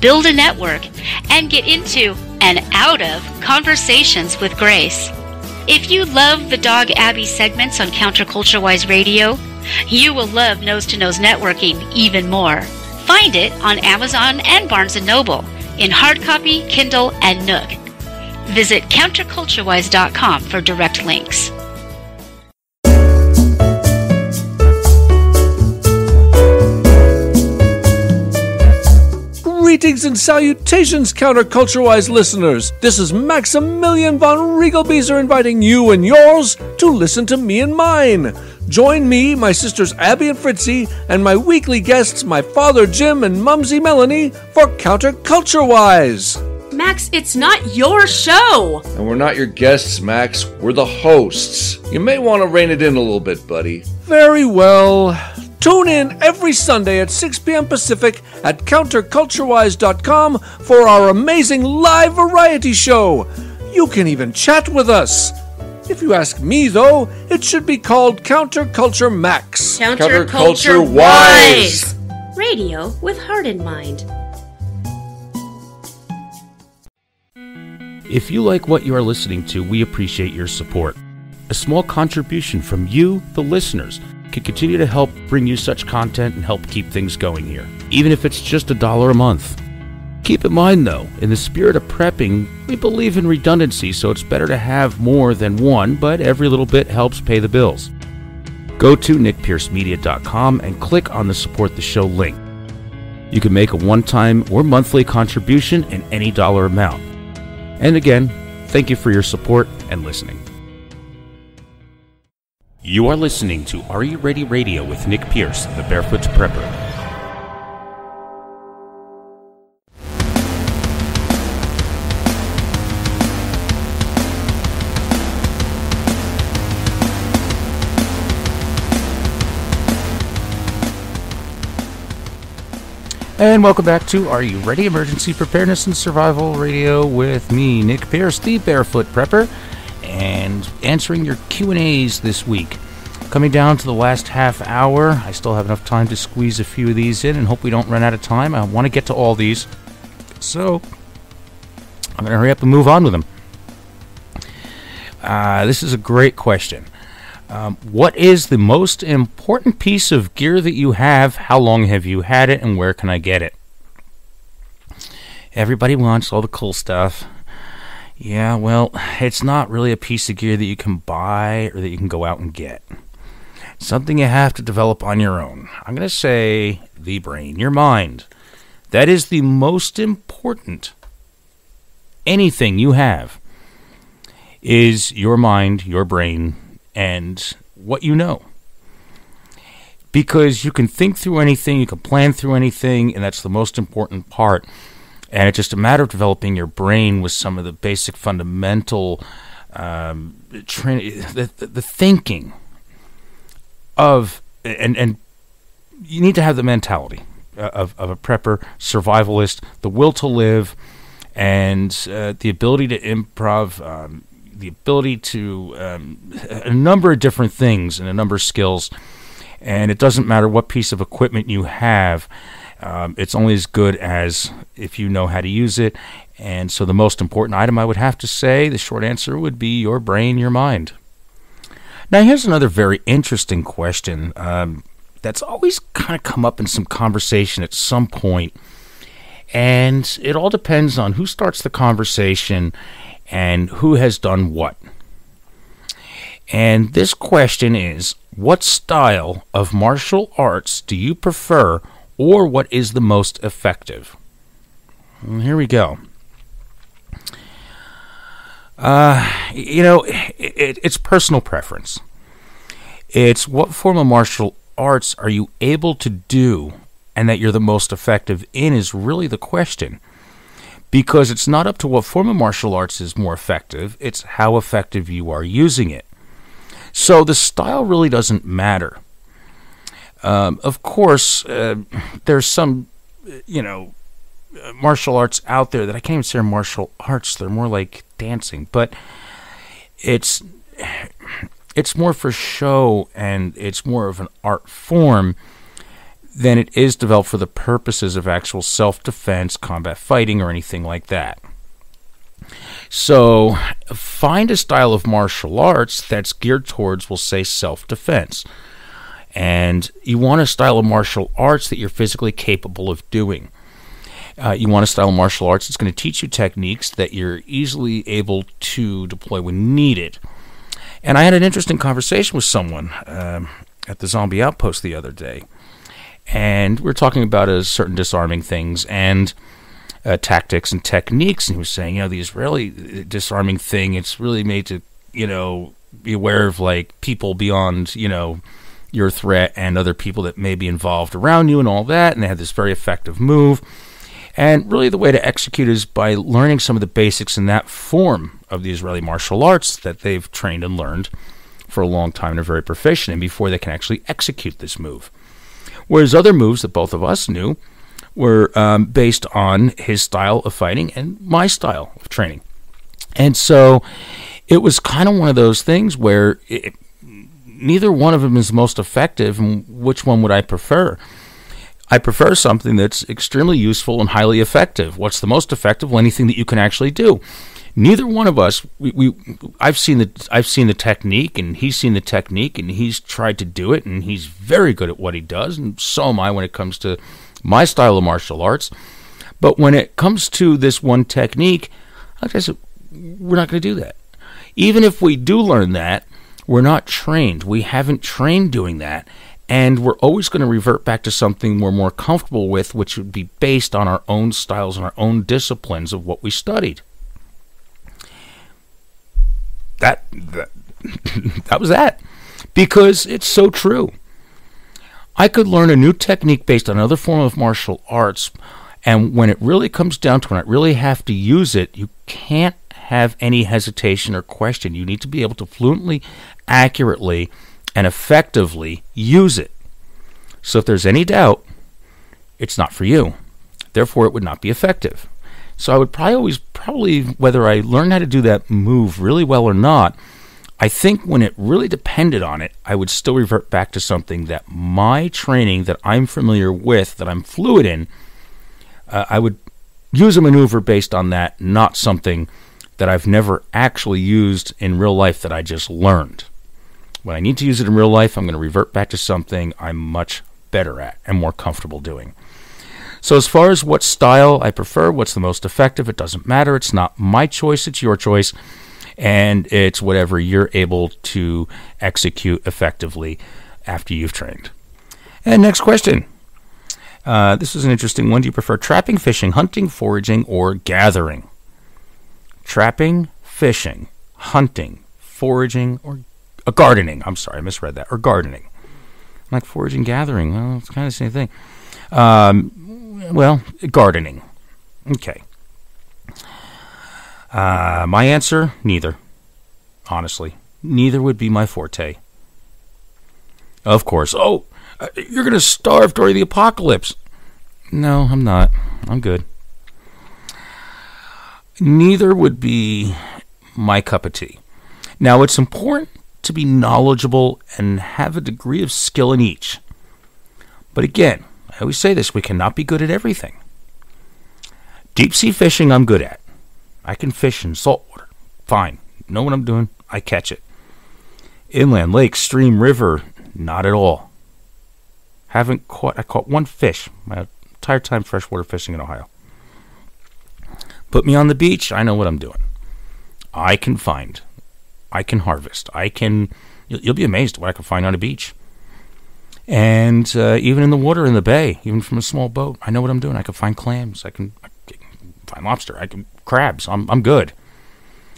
B: build a network, and get into and out of conversations with grace. If you love the Dog Abby segments on Counterculture Wise Radio, you will love Nose to Nose Networking even more. Find it on Amazon and Barnes & Noble in hard copy, Kindle, and Nook. Visit counterculturewise.com for direct links.
C: Greetings and salutations, counterculturewise listeners. This is Maximilian von Riegelbeeser inviting you and yours to listen to me and mine. Join me, my sisters Abby and Fritzy, and my weekly guests, my father Jim and Mumsy Melanie, for Counterculture-wise.
D: Max, it's not your show.
E: And we're not your guests, Max. We're the hosts. You may want to rein it in a little bit, buddy.
C: Very well. Tune in every Sunday at 6 p.m. Pacific at counterculturewise.com for our amazing live variety show. You can even chat with us. If you ask me, though, it should be called Counterculture Max.
D: Counterculture Wise. Radio with heart in mind.
A: If you like what you are listening to, we appreciate your support. A small contribution from you, the listeners, can continue to help bring you such content and help keep things going here, even if it's just a dollar a month. Keep in mind, though, in the spirit of prepping, we believe in redundancy, so it's better to have more than one, but every little bit helps pay the bills. Go to nickpiercemedia.com and click on the Support the Show link. You can make a one time or monthly contribution in any dollar amount. And again, thank you for your support and listening. You are listening to Are You Ready Radio with Nick Pierce, the Barefoot Prepper. And welcome back to Are You Ready? Emergency Preparedness and Survival Radio with me, Nick Pierce, the Barefoot Prepper, and answering your Q&As this week. Coming down to the last half hour, I still have enough time to squeeze a few of these in and hope we don't run out of time. I want to get to all these. So, I'm going to hurry up and move on with them. Uh, this is a great question. Um, what is the most important piece of gear that you have? How long have you had it? And where can I get it? Everybody wants all the cool stuff. Yeah, well, it's not really a piece of gear that you can buy or that you can go out and get. Something you have to develop on your own. I'm going to say the brain, your mind. That is the most important anything you have is your mind, your brain, and what you know. Because you can think through anything, you can plan through anything, and that's the most important part. And it's just a matter of developing your brain with some of the basic fundamental um, tra- the, the, the thinking of and and you need to have the mentality of, of a prepper, survivalist, the will to live, and uh, the ability to improv, um, the ability to um, a number of different things and a number of skills. And it doesn't matter what piece of equipment you have. Um, it's only as good as if you know how to use it. And so, the most important item I would have to say, the short answer would be your brain, your mind. Now, here's another very interesting question um, that's always kind of come up in some conversation at some point, and it all depends on who starts the conversation and who has done what. And this question is What style of martial arts do you prefer, or what is the most effective? And here we go. Uh, you know, it, it, it's personal preference. It's what form of martial arts are you able to do and that you're the most effective in is really the question because it's not up to what form of martial arts is more effective, it's how effective you are using it. So the style really doesn't matter. Um, of course, uh, there's some, you know, uh, martial arts out there that I can't even say are martial arts. They're more like dancing, but it's <sighs> it's more for show and it's more of an art form than it is developed for the purposes of actual self defense, combat fighting, or anything like that. So, find a style of martial arts that's geared towards, we'll say, self defense. And you want a style of martial arts that you're physically capable of doing. Uh, you want a style of martial arts that's going to teach you techniques that you're easily able to deploy when needed. And I had an interesting conversation with someone um, at the Zombie Outpost the other day and we're talking about a certain disarming things and uh, tactics and techniques, and he was saying, you know, the Israeli uh, disarming thing, it's really made to, you know, be aware of like people beyond, you know, your threat and other people that may be involved around you and all that. And they had this very effective move. And really, the way to execute is by learning some of the basics in that form of the Israeli martial arts that they've trained and learned for a long time and are very proficient in before they can actually execute this move. Whereas other moves that both of us knew were um, based on his style of fighting and my style of training. And so it was kind of one of those things where it, neither one of them is most effective, and which one would I prefer? I prefer something that's extremely useful and highly effective. What's the most effective? Well, anything that you can actually do. Neither one of us, we, we, I've seen the, I've seen the technique, and he's seen the technique, and he's tried to do it, and he's very good at what he does, and so am I when it comes to my style of martial arts. But when it comes to this one technique, I said, we're not going to do that. Even if we do learn that, we're not trained. We haven't trained doing that. And we're always going to revert back to something we're more comfortable with, which would be based on our own styles and our own disciplines of what we studied. That, that, <laughs> that was that. Because it's so true. I could learn a new technique based on another form of martial arts, and when it really comes down to when I really have to use it, you can't have any hesitation or question. You need to be able to fluently, accurately, and effectively use it. So if there's any doubt, it's not for you. Therefore, it would not be effective. So I would probably always, probably, whether I learn how to do that move really well or not, I think when it really depended on it, I would still revert back to something that my training that I'm familiar with, that I'm fluid in, uh, I would use a maneuver based on that, not something that I've never actually used in real life that I just learned. When I need to use it in real life, I'm going to revert back to something I'm much better at and more comfortable doing. So, as far as what style I prefer, what's the most effective, it doesn't matter. It's not my choice, it's your choice and it's whatever you're able to execute effectively after you've trained. And next question. Uh, this is an interesting one. Do you prefer trapping, fishing, hunting, foraging, or gathering? Trapping, fishing, hunting, foraging, or uh, gardening. I'm sorry, I misread that. Or gardening. Like foraging, gathering. Well, it's kind of the same thing. Um, well, gardening. Okay. Uh, my answer, neither. Honestly, neither would be my forte. Of course. Oh, uh, you're going to starve during the apocalypse. No, I'm not. I'm good. Neither would be my cup of tea. Now, it's important to be knowledgeable and have a degree of skill in each. But again, I always say this we cannot be good at everything. Deep sea fishing, I'm good at. I can fish in salt water. Fine. Know what I'm doing. I catch it. Inland, lake, stream, river, not at all. Haven't caught, I caught one fish my entire time freshwater fishing in Ohio. Put me on the beach, I know what I'm doing. I can find, I can harvest, I can, you'll, you'll be amazed what I can find on a beach. And uh, even in the water in the bay, even from a small boat, I know what I'm doing. I can find clams, I can, I can find lobster, I can crabs. I'm I'm good.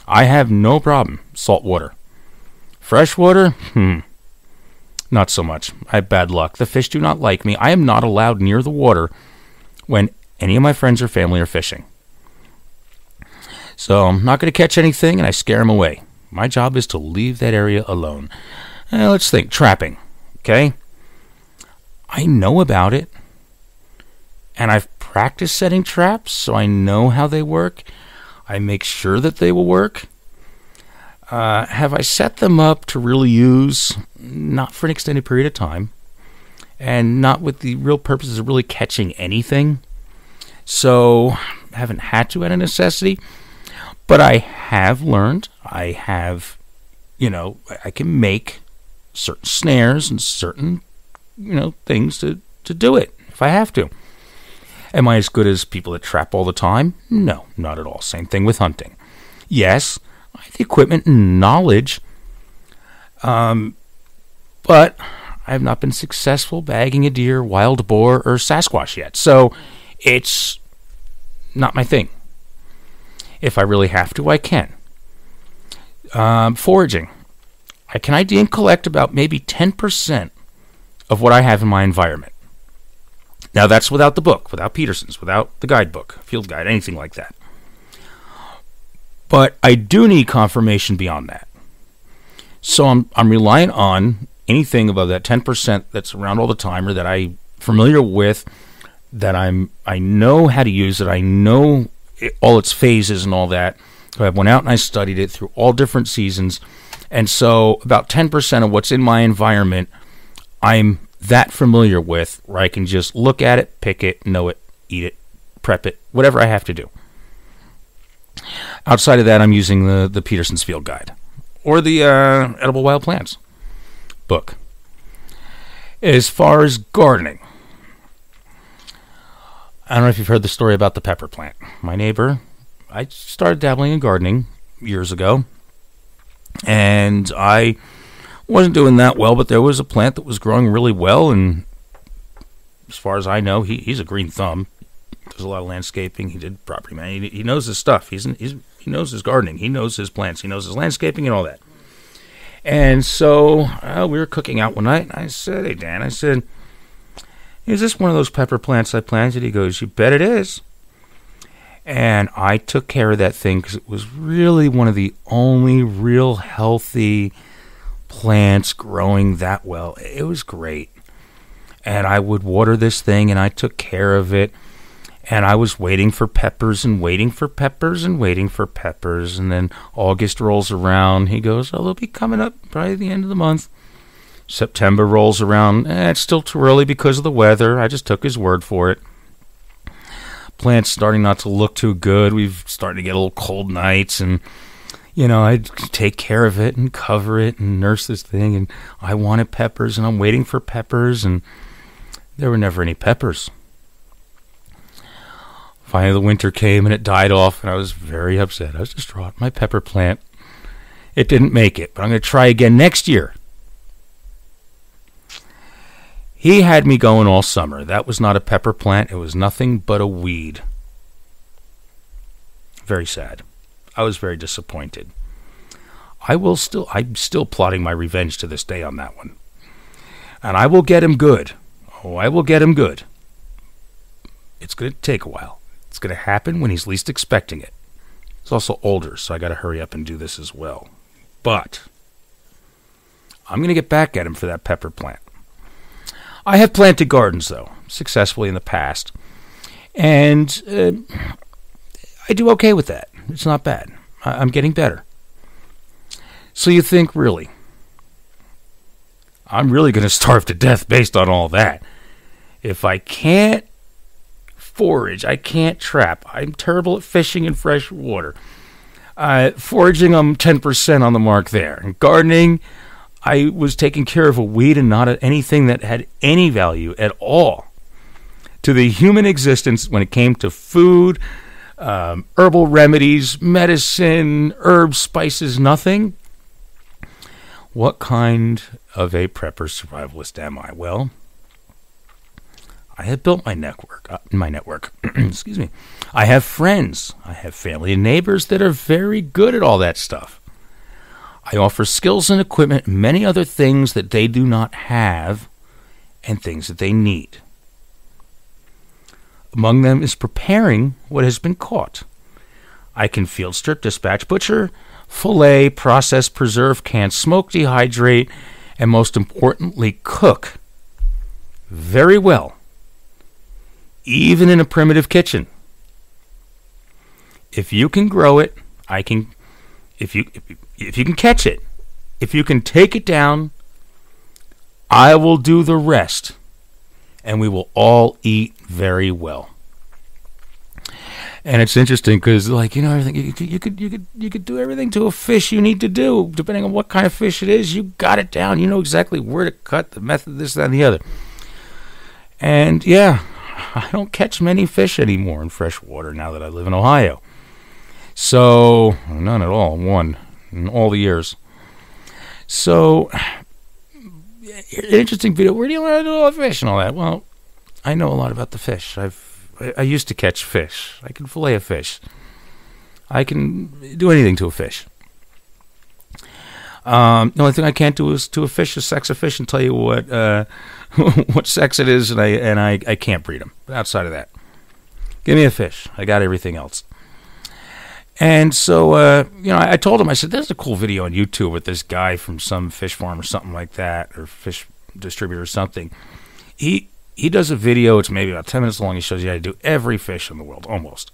A: I have no problem salt water. Freshwater, hmm, not so much. I have bad luck. The fish do not like me. I am not allowed near the water when any of my friends or family are fishing. So I'm not going to catch anything, and I scare them away. My job is to leave that area alone. Now, let's think trapping. Okay, I know about it, and I've practiced setting traps so I know how they work. I make sure that they will work. Uh, have I set them up to really use? Not for an extended period of time, and not with the real purposes of really catching anything. So, haven't had to at a necessity, but I have learned. I have, you know, I can make certain snares and certain, you know, things to, to do it if I have to. Am I as good as people that trap all the time? No, not at all. Same thing with hunting. Yes, I have the equipment and knowledge, um, but I have not been successful bagging a deer, wild boar, or Sasquatch yet. So it's not my thing. If I really have to, I can. Um, foraging. I can ID and collect about maybe 10% of what I have in my environment. Now, that's without the book, without Peterson's, without the guidebook, field guide, anything like that. But I do need confirmation beyond that. So I'm, I'm relying on anything above that 10% that's around all the time or that I'm familiar with, that I'm I know how to use it, I know it, all its phases and all that. So I went out and I studied it through all different seasons. And so about 10% of what's in my environment, I'm that familiar with where I can just look at it, pick it, know it, eat it, prep it, whatever I have to do. Outside of that, I'm using the, the Peterson's Field Guide or the uh, Edible Wild Plants book. As far as gardening, I don't know if you've heard the story about the pepper plant. My neighbor, I started dabbling in gardening years ago, and I wasn't doing that well, but there was a plant that was growing really well, and as far as I know, he, he's a green thumb. Does a lot of landscaping. He did property man. He, he knows his stuff. He's, he's he knows his gardening. He knows his plants. He knows his landscaping and all that. And so uh, we were cooking out one night, and I said, "Hey Dan," I said, "Is this one of those pepper plants I planted?" He goes, "You bet it is." And I took care of that thing because it was really one of the only real healthy plants growing that well. It was great. And I would water this thing and I took care of it. And I was waiting for peppers and waiting for peppers and waiting for peppers. And then August rolls around. He goes, Oh, they'll be coming up by the end of the month. September rolls around. Eh, it's still too early because of the weather. I just took his word for it. Plant's starting not to look too good. We've started to get a little cold nights and you know, I'd take care of it and cover it and nurse this thing. And I wanted peppers, and I'm waiting for peppers, and there were never any peppers. Finally, the winter came and it died off, and I was very upset. I was distraught. My pepper plant, it didn't make it, but I'm going to try again next year. He had me going all summer. That was not a pepper plant, it was nothing but a weed. Very sad. I was very disappointed. I will still I'm still plotting my revenge to this day on that one. And I will get him good. Oh, I will get him good. It's going to take a while. It's going to happen when he's least expecting it. He's also older, so I got to hurry up and do this as well. But I'm going to get back at him for that pepper plant. I have planted gardens though, successfully in the past. And uh, I do okay with that. It's not bad. I- I'm getting better. So you think, really? I'm really going to starve to death based on all that. If I can't forage, I can't trap. I'm terrible at fishing in fresh water. Uh, foraging, I'm 10% on the mark there. And gardening, I was taking care of a weed and not anything that had any value at all to the human existence when it came to food, um, herbal remedies, medicine, herbs, spices, nothing. What kind of a prepper survivalist am I? Well, I have built my network. Uh, my network. <clears throat> Excuse me. I have friends. I have family and neighbors that are very good at all that stuff. I offer skills and equipment, many other things that they do not have, and things that they need. Among them is preparing what has been caught. I can field strip, dispatch, butcher, fillet, process, preserve, can, smoke, dehydrate, and most importantly, cook very well, even in a primitive kitchen. If you can grow it, I can. If you if, if you can catch it, if you can take it down, I will do the rest, and we will all eat very well. And it's interesting because, like you know, everything you could, you could you could you could do everything to a fish you need to do, depending on what kind of fish it is. You got it down. You know exactly where to cut, the method, this, that, and the other. And yeah, <laughs> I don't catch many fish anymore in fresh water now that I live in Ohio. So none at all. One in all the years. So <sighs> interesting video. Where do you learn to do all the fish and all that? Well, I know a lot about the fish. I've I, used to catch fish. I can fillet a fish. I can do anything to a fish. Um, the only thing I can't do is to a fish is sex a fish and tell you what uh, <laughs> what sex it is, and I and I, I can't breed them. But outside of that, give me a fish. I got everything else. And so, uh, you know, I, I, told him, I said, "There's a cool video on YouTube with this guy from some fish farm or something like that, or fish distributor or something. He he does a video. It's maybe about ten minutes long. He shows you how to do every fish in the world, almost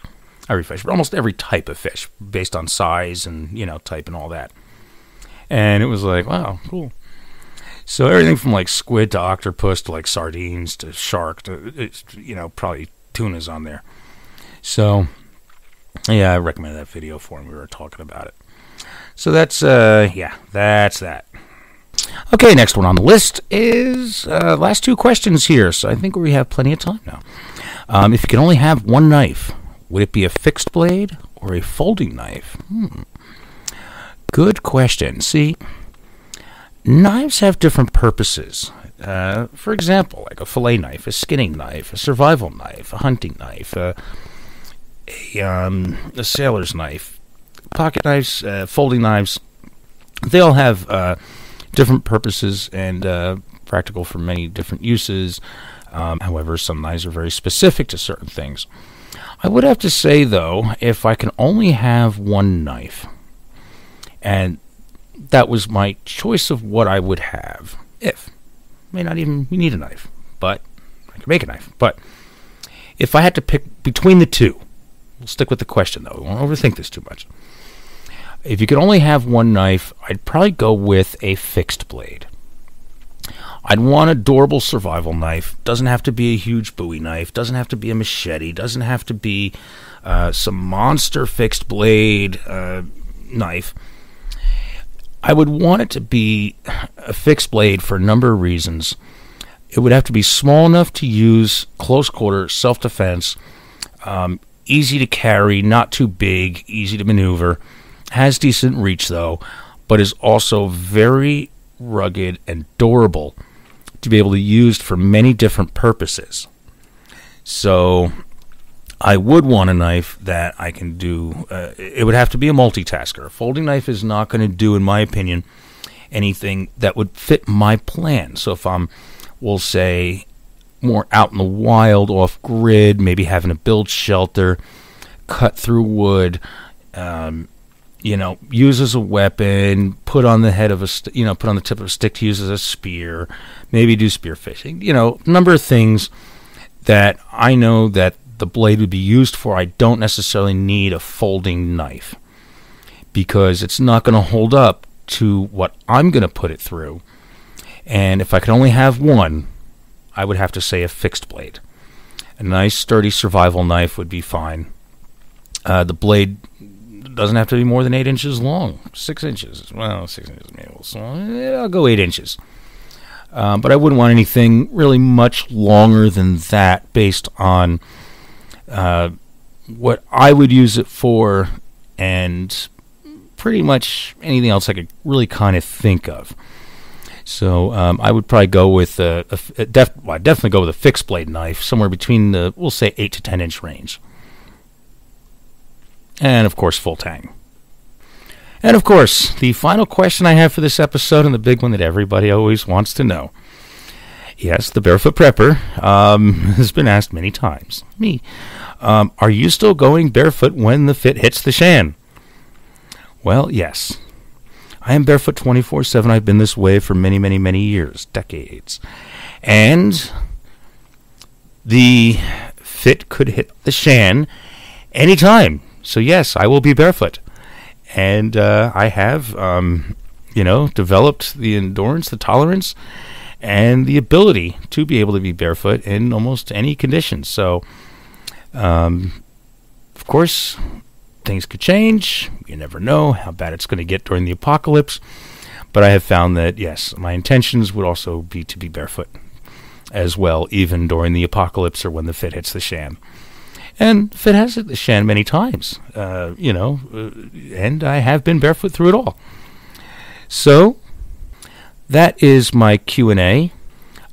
A: every fish, but almost every type of fish, based on size and you know type and all that. And it was like, wow, cool. So everything from like squid to octopus to like sardines to shark to you know probably tunas on there. So yeah, I recommend that video for him. We were talking about it. So that's uh yeah, that's that. Okay, next one on the list is uh, last two questions here. So I think we have plenty of time now. Um, if you could only have one knife, would it be a fixed blade or a folding knife? Hmm. Good question. See, knives have different purposes. Uh, for example, like a fillet knife, a skinning knife, a survival knife, a hunting knife, a, a, um, a sailor's knife, pocket knives, uh, folding knives. They all have uh, different purposes and uh, practical for many different uses. Um, however, some knives are very specific to certain things. I would have to say, though, if I can only have one knife, and that was my choice of what I would have, if may not even need a knife, but I can make a knife. But if I had to pick between the two, we'll stick with the question though. We won't overthink this too much. If you could only have one knife, I'd probably go with a fixed blade. I'd want a durable survival knife. Doesn't have to be a huge Bowie knife. Doesn't have to be a machete. Doesn't have to be uh, some monster fixed blade uh, knife. I would want it to be a fixed blade for a number of reasons. It would have to be small enough to use close quarter self defense, um, easy to carry, not too big, easy to maneuver has decent reach though, but is also very rugged and durable to be able to use for many different purposes. So I would want a knife that I can do. Uh, it would have to be a multitasker. A folding knife is not going to do, in my opinion, anything that would fit my plan. So if I'm, we'll say, more out in the wild, off grid, maybe having to build shelter, cut through wood, um, you know, use as a weapon, put on the head of a, st- you know, put on the tip of a stick to use as a spear, maybe do spear fishing. You know, number of things that I know that the blade would be used for. I don't necessarily need a folding knife because it's not going to hold up to what I'm going to put it through. And if I could only have one, I would have to say a fixed blade. A nice, sturdy survival knife would be fine. Uh, the blade doesn't have to be more than eight inches long. Six inches. Well, six inches is maybe. I'll go eight inches. Um, but I wouldn't want anything really much longer than that based on uh, what I would use it for and pretty much anything else I could really kind of think of. So um, I would probably go with a, a, def- well, definitely go with a fixed blade knife, somewhere between the we'll say eight to ten inch range and of course, full tang. And of course, the final question I have for this episode, and the big one that everybody always wants to know. Yes, the barefoot prepper um, <laughs> has been asked many times. Me, um, are you still going barefoot when the fit hits the shan? Well, yes. I am barefoot 24 7. I've been this way for many, many, many years, decades. And the fit could hit the shan anytime. So yes, I will be barefoot, and uh, I have, um, you know, developed the endurance, the tolerance, and the ability to be able to be barefoot in almost any conditions. So, um, of course, things could change. You never know how bad it's going to get during the apocalypse. But I have found that yes, my intentions would also be to be barefoot as well, even during the apocalypse or when the fit hits the shan. And Fit has hit the shan many times, uh, you know, uh, and I have been barefoot through it all. So that is my Q&A.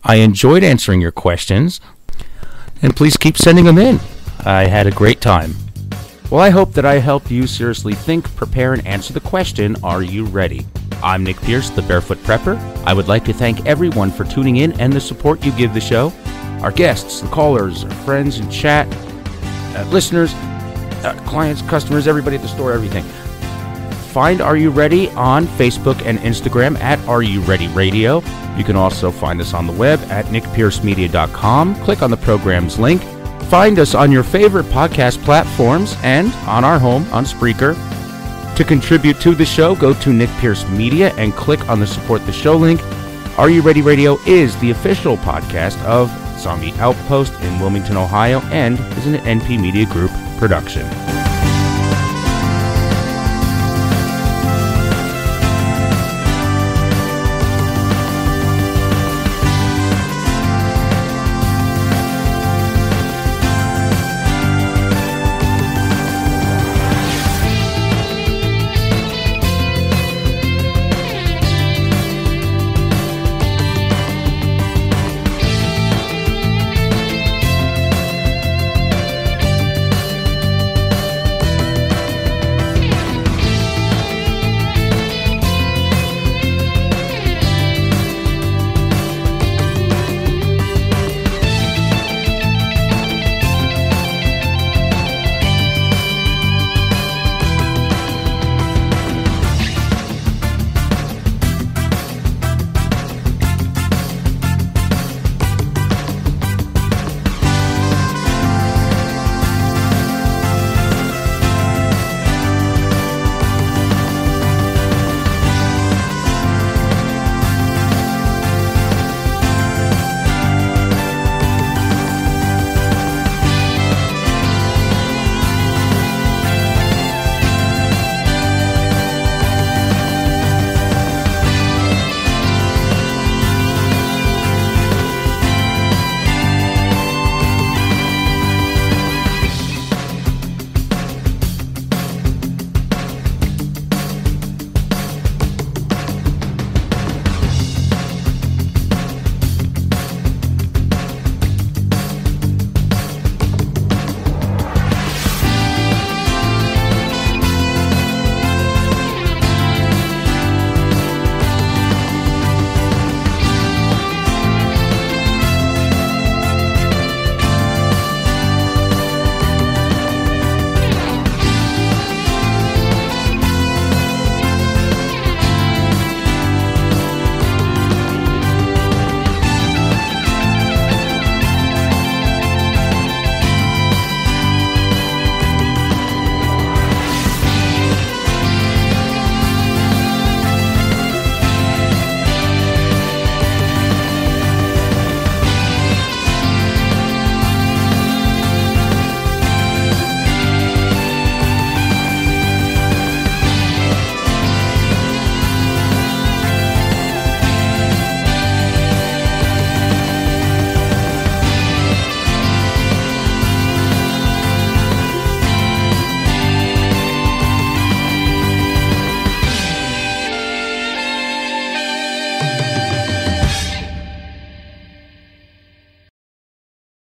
A: I enjoyed answering your questions, and please keep sending them in. I had a great time. Well, I hope that I helped you seriously think, prepare, and answer the question Are you ready? I'm Nick Pierce, the Barefoot Prepper. I would like to thank everyone for tuning in and the support you give the show. Our guests, the callers, our friends in chat, uh, listeners, uh, clients, customers, everybody at the store, everything. Find Are You Ready on Facebook and Instagram at Are You Ready Radio. You can also find us on the web at nickpiercemedia.com. Click on the program's link. Find us on your favorite podcast platforms and on our home on Spreaker. To contribute to the show, go to Nick Pierce Media and click on the Support the Show link. Are You Ready Radio is the official podcast of Zombie Outpost in Wilmington, Ohio, and is an NP Media Group production.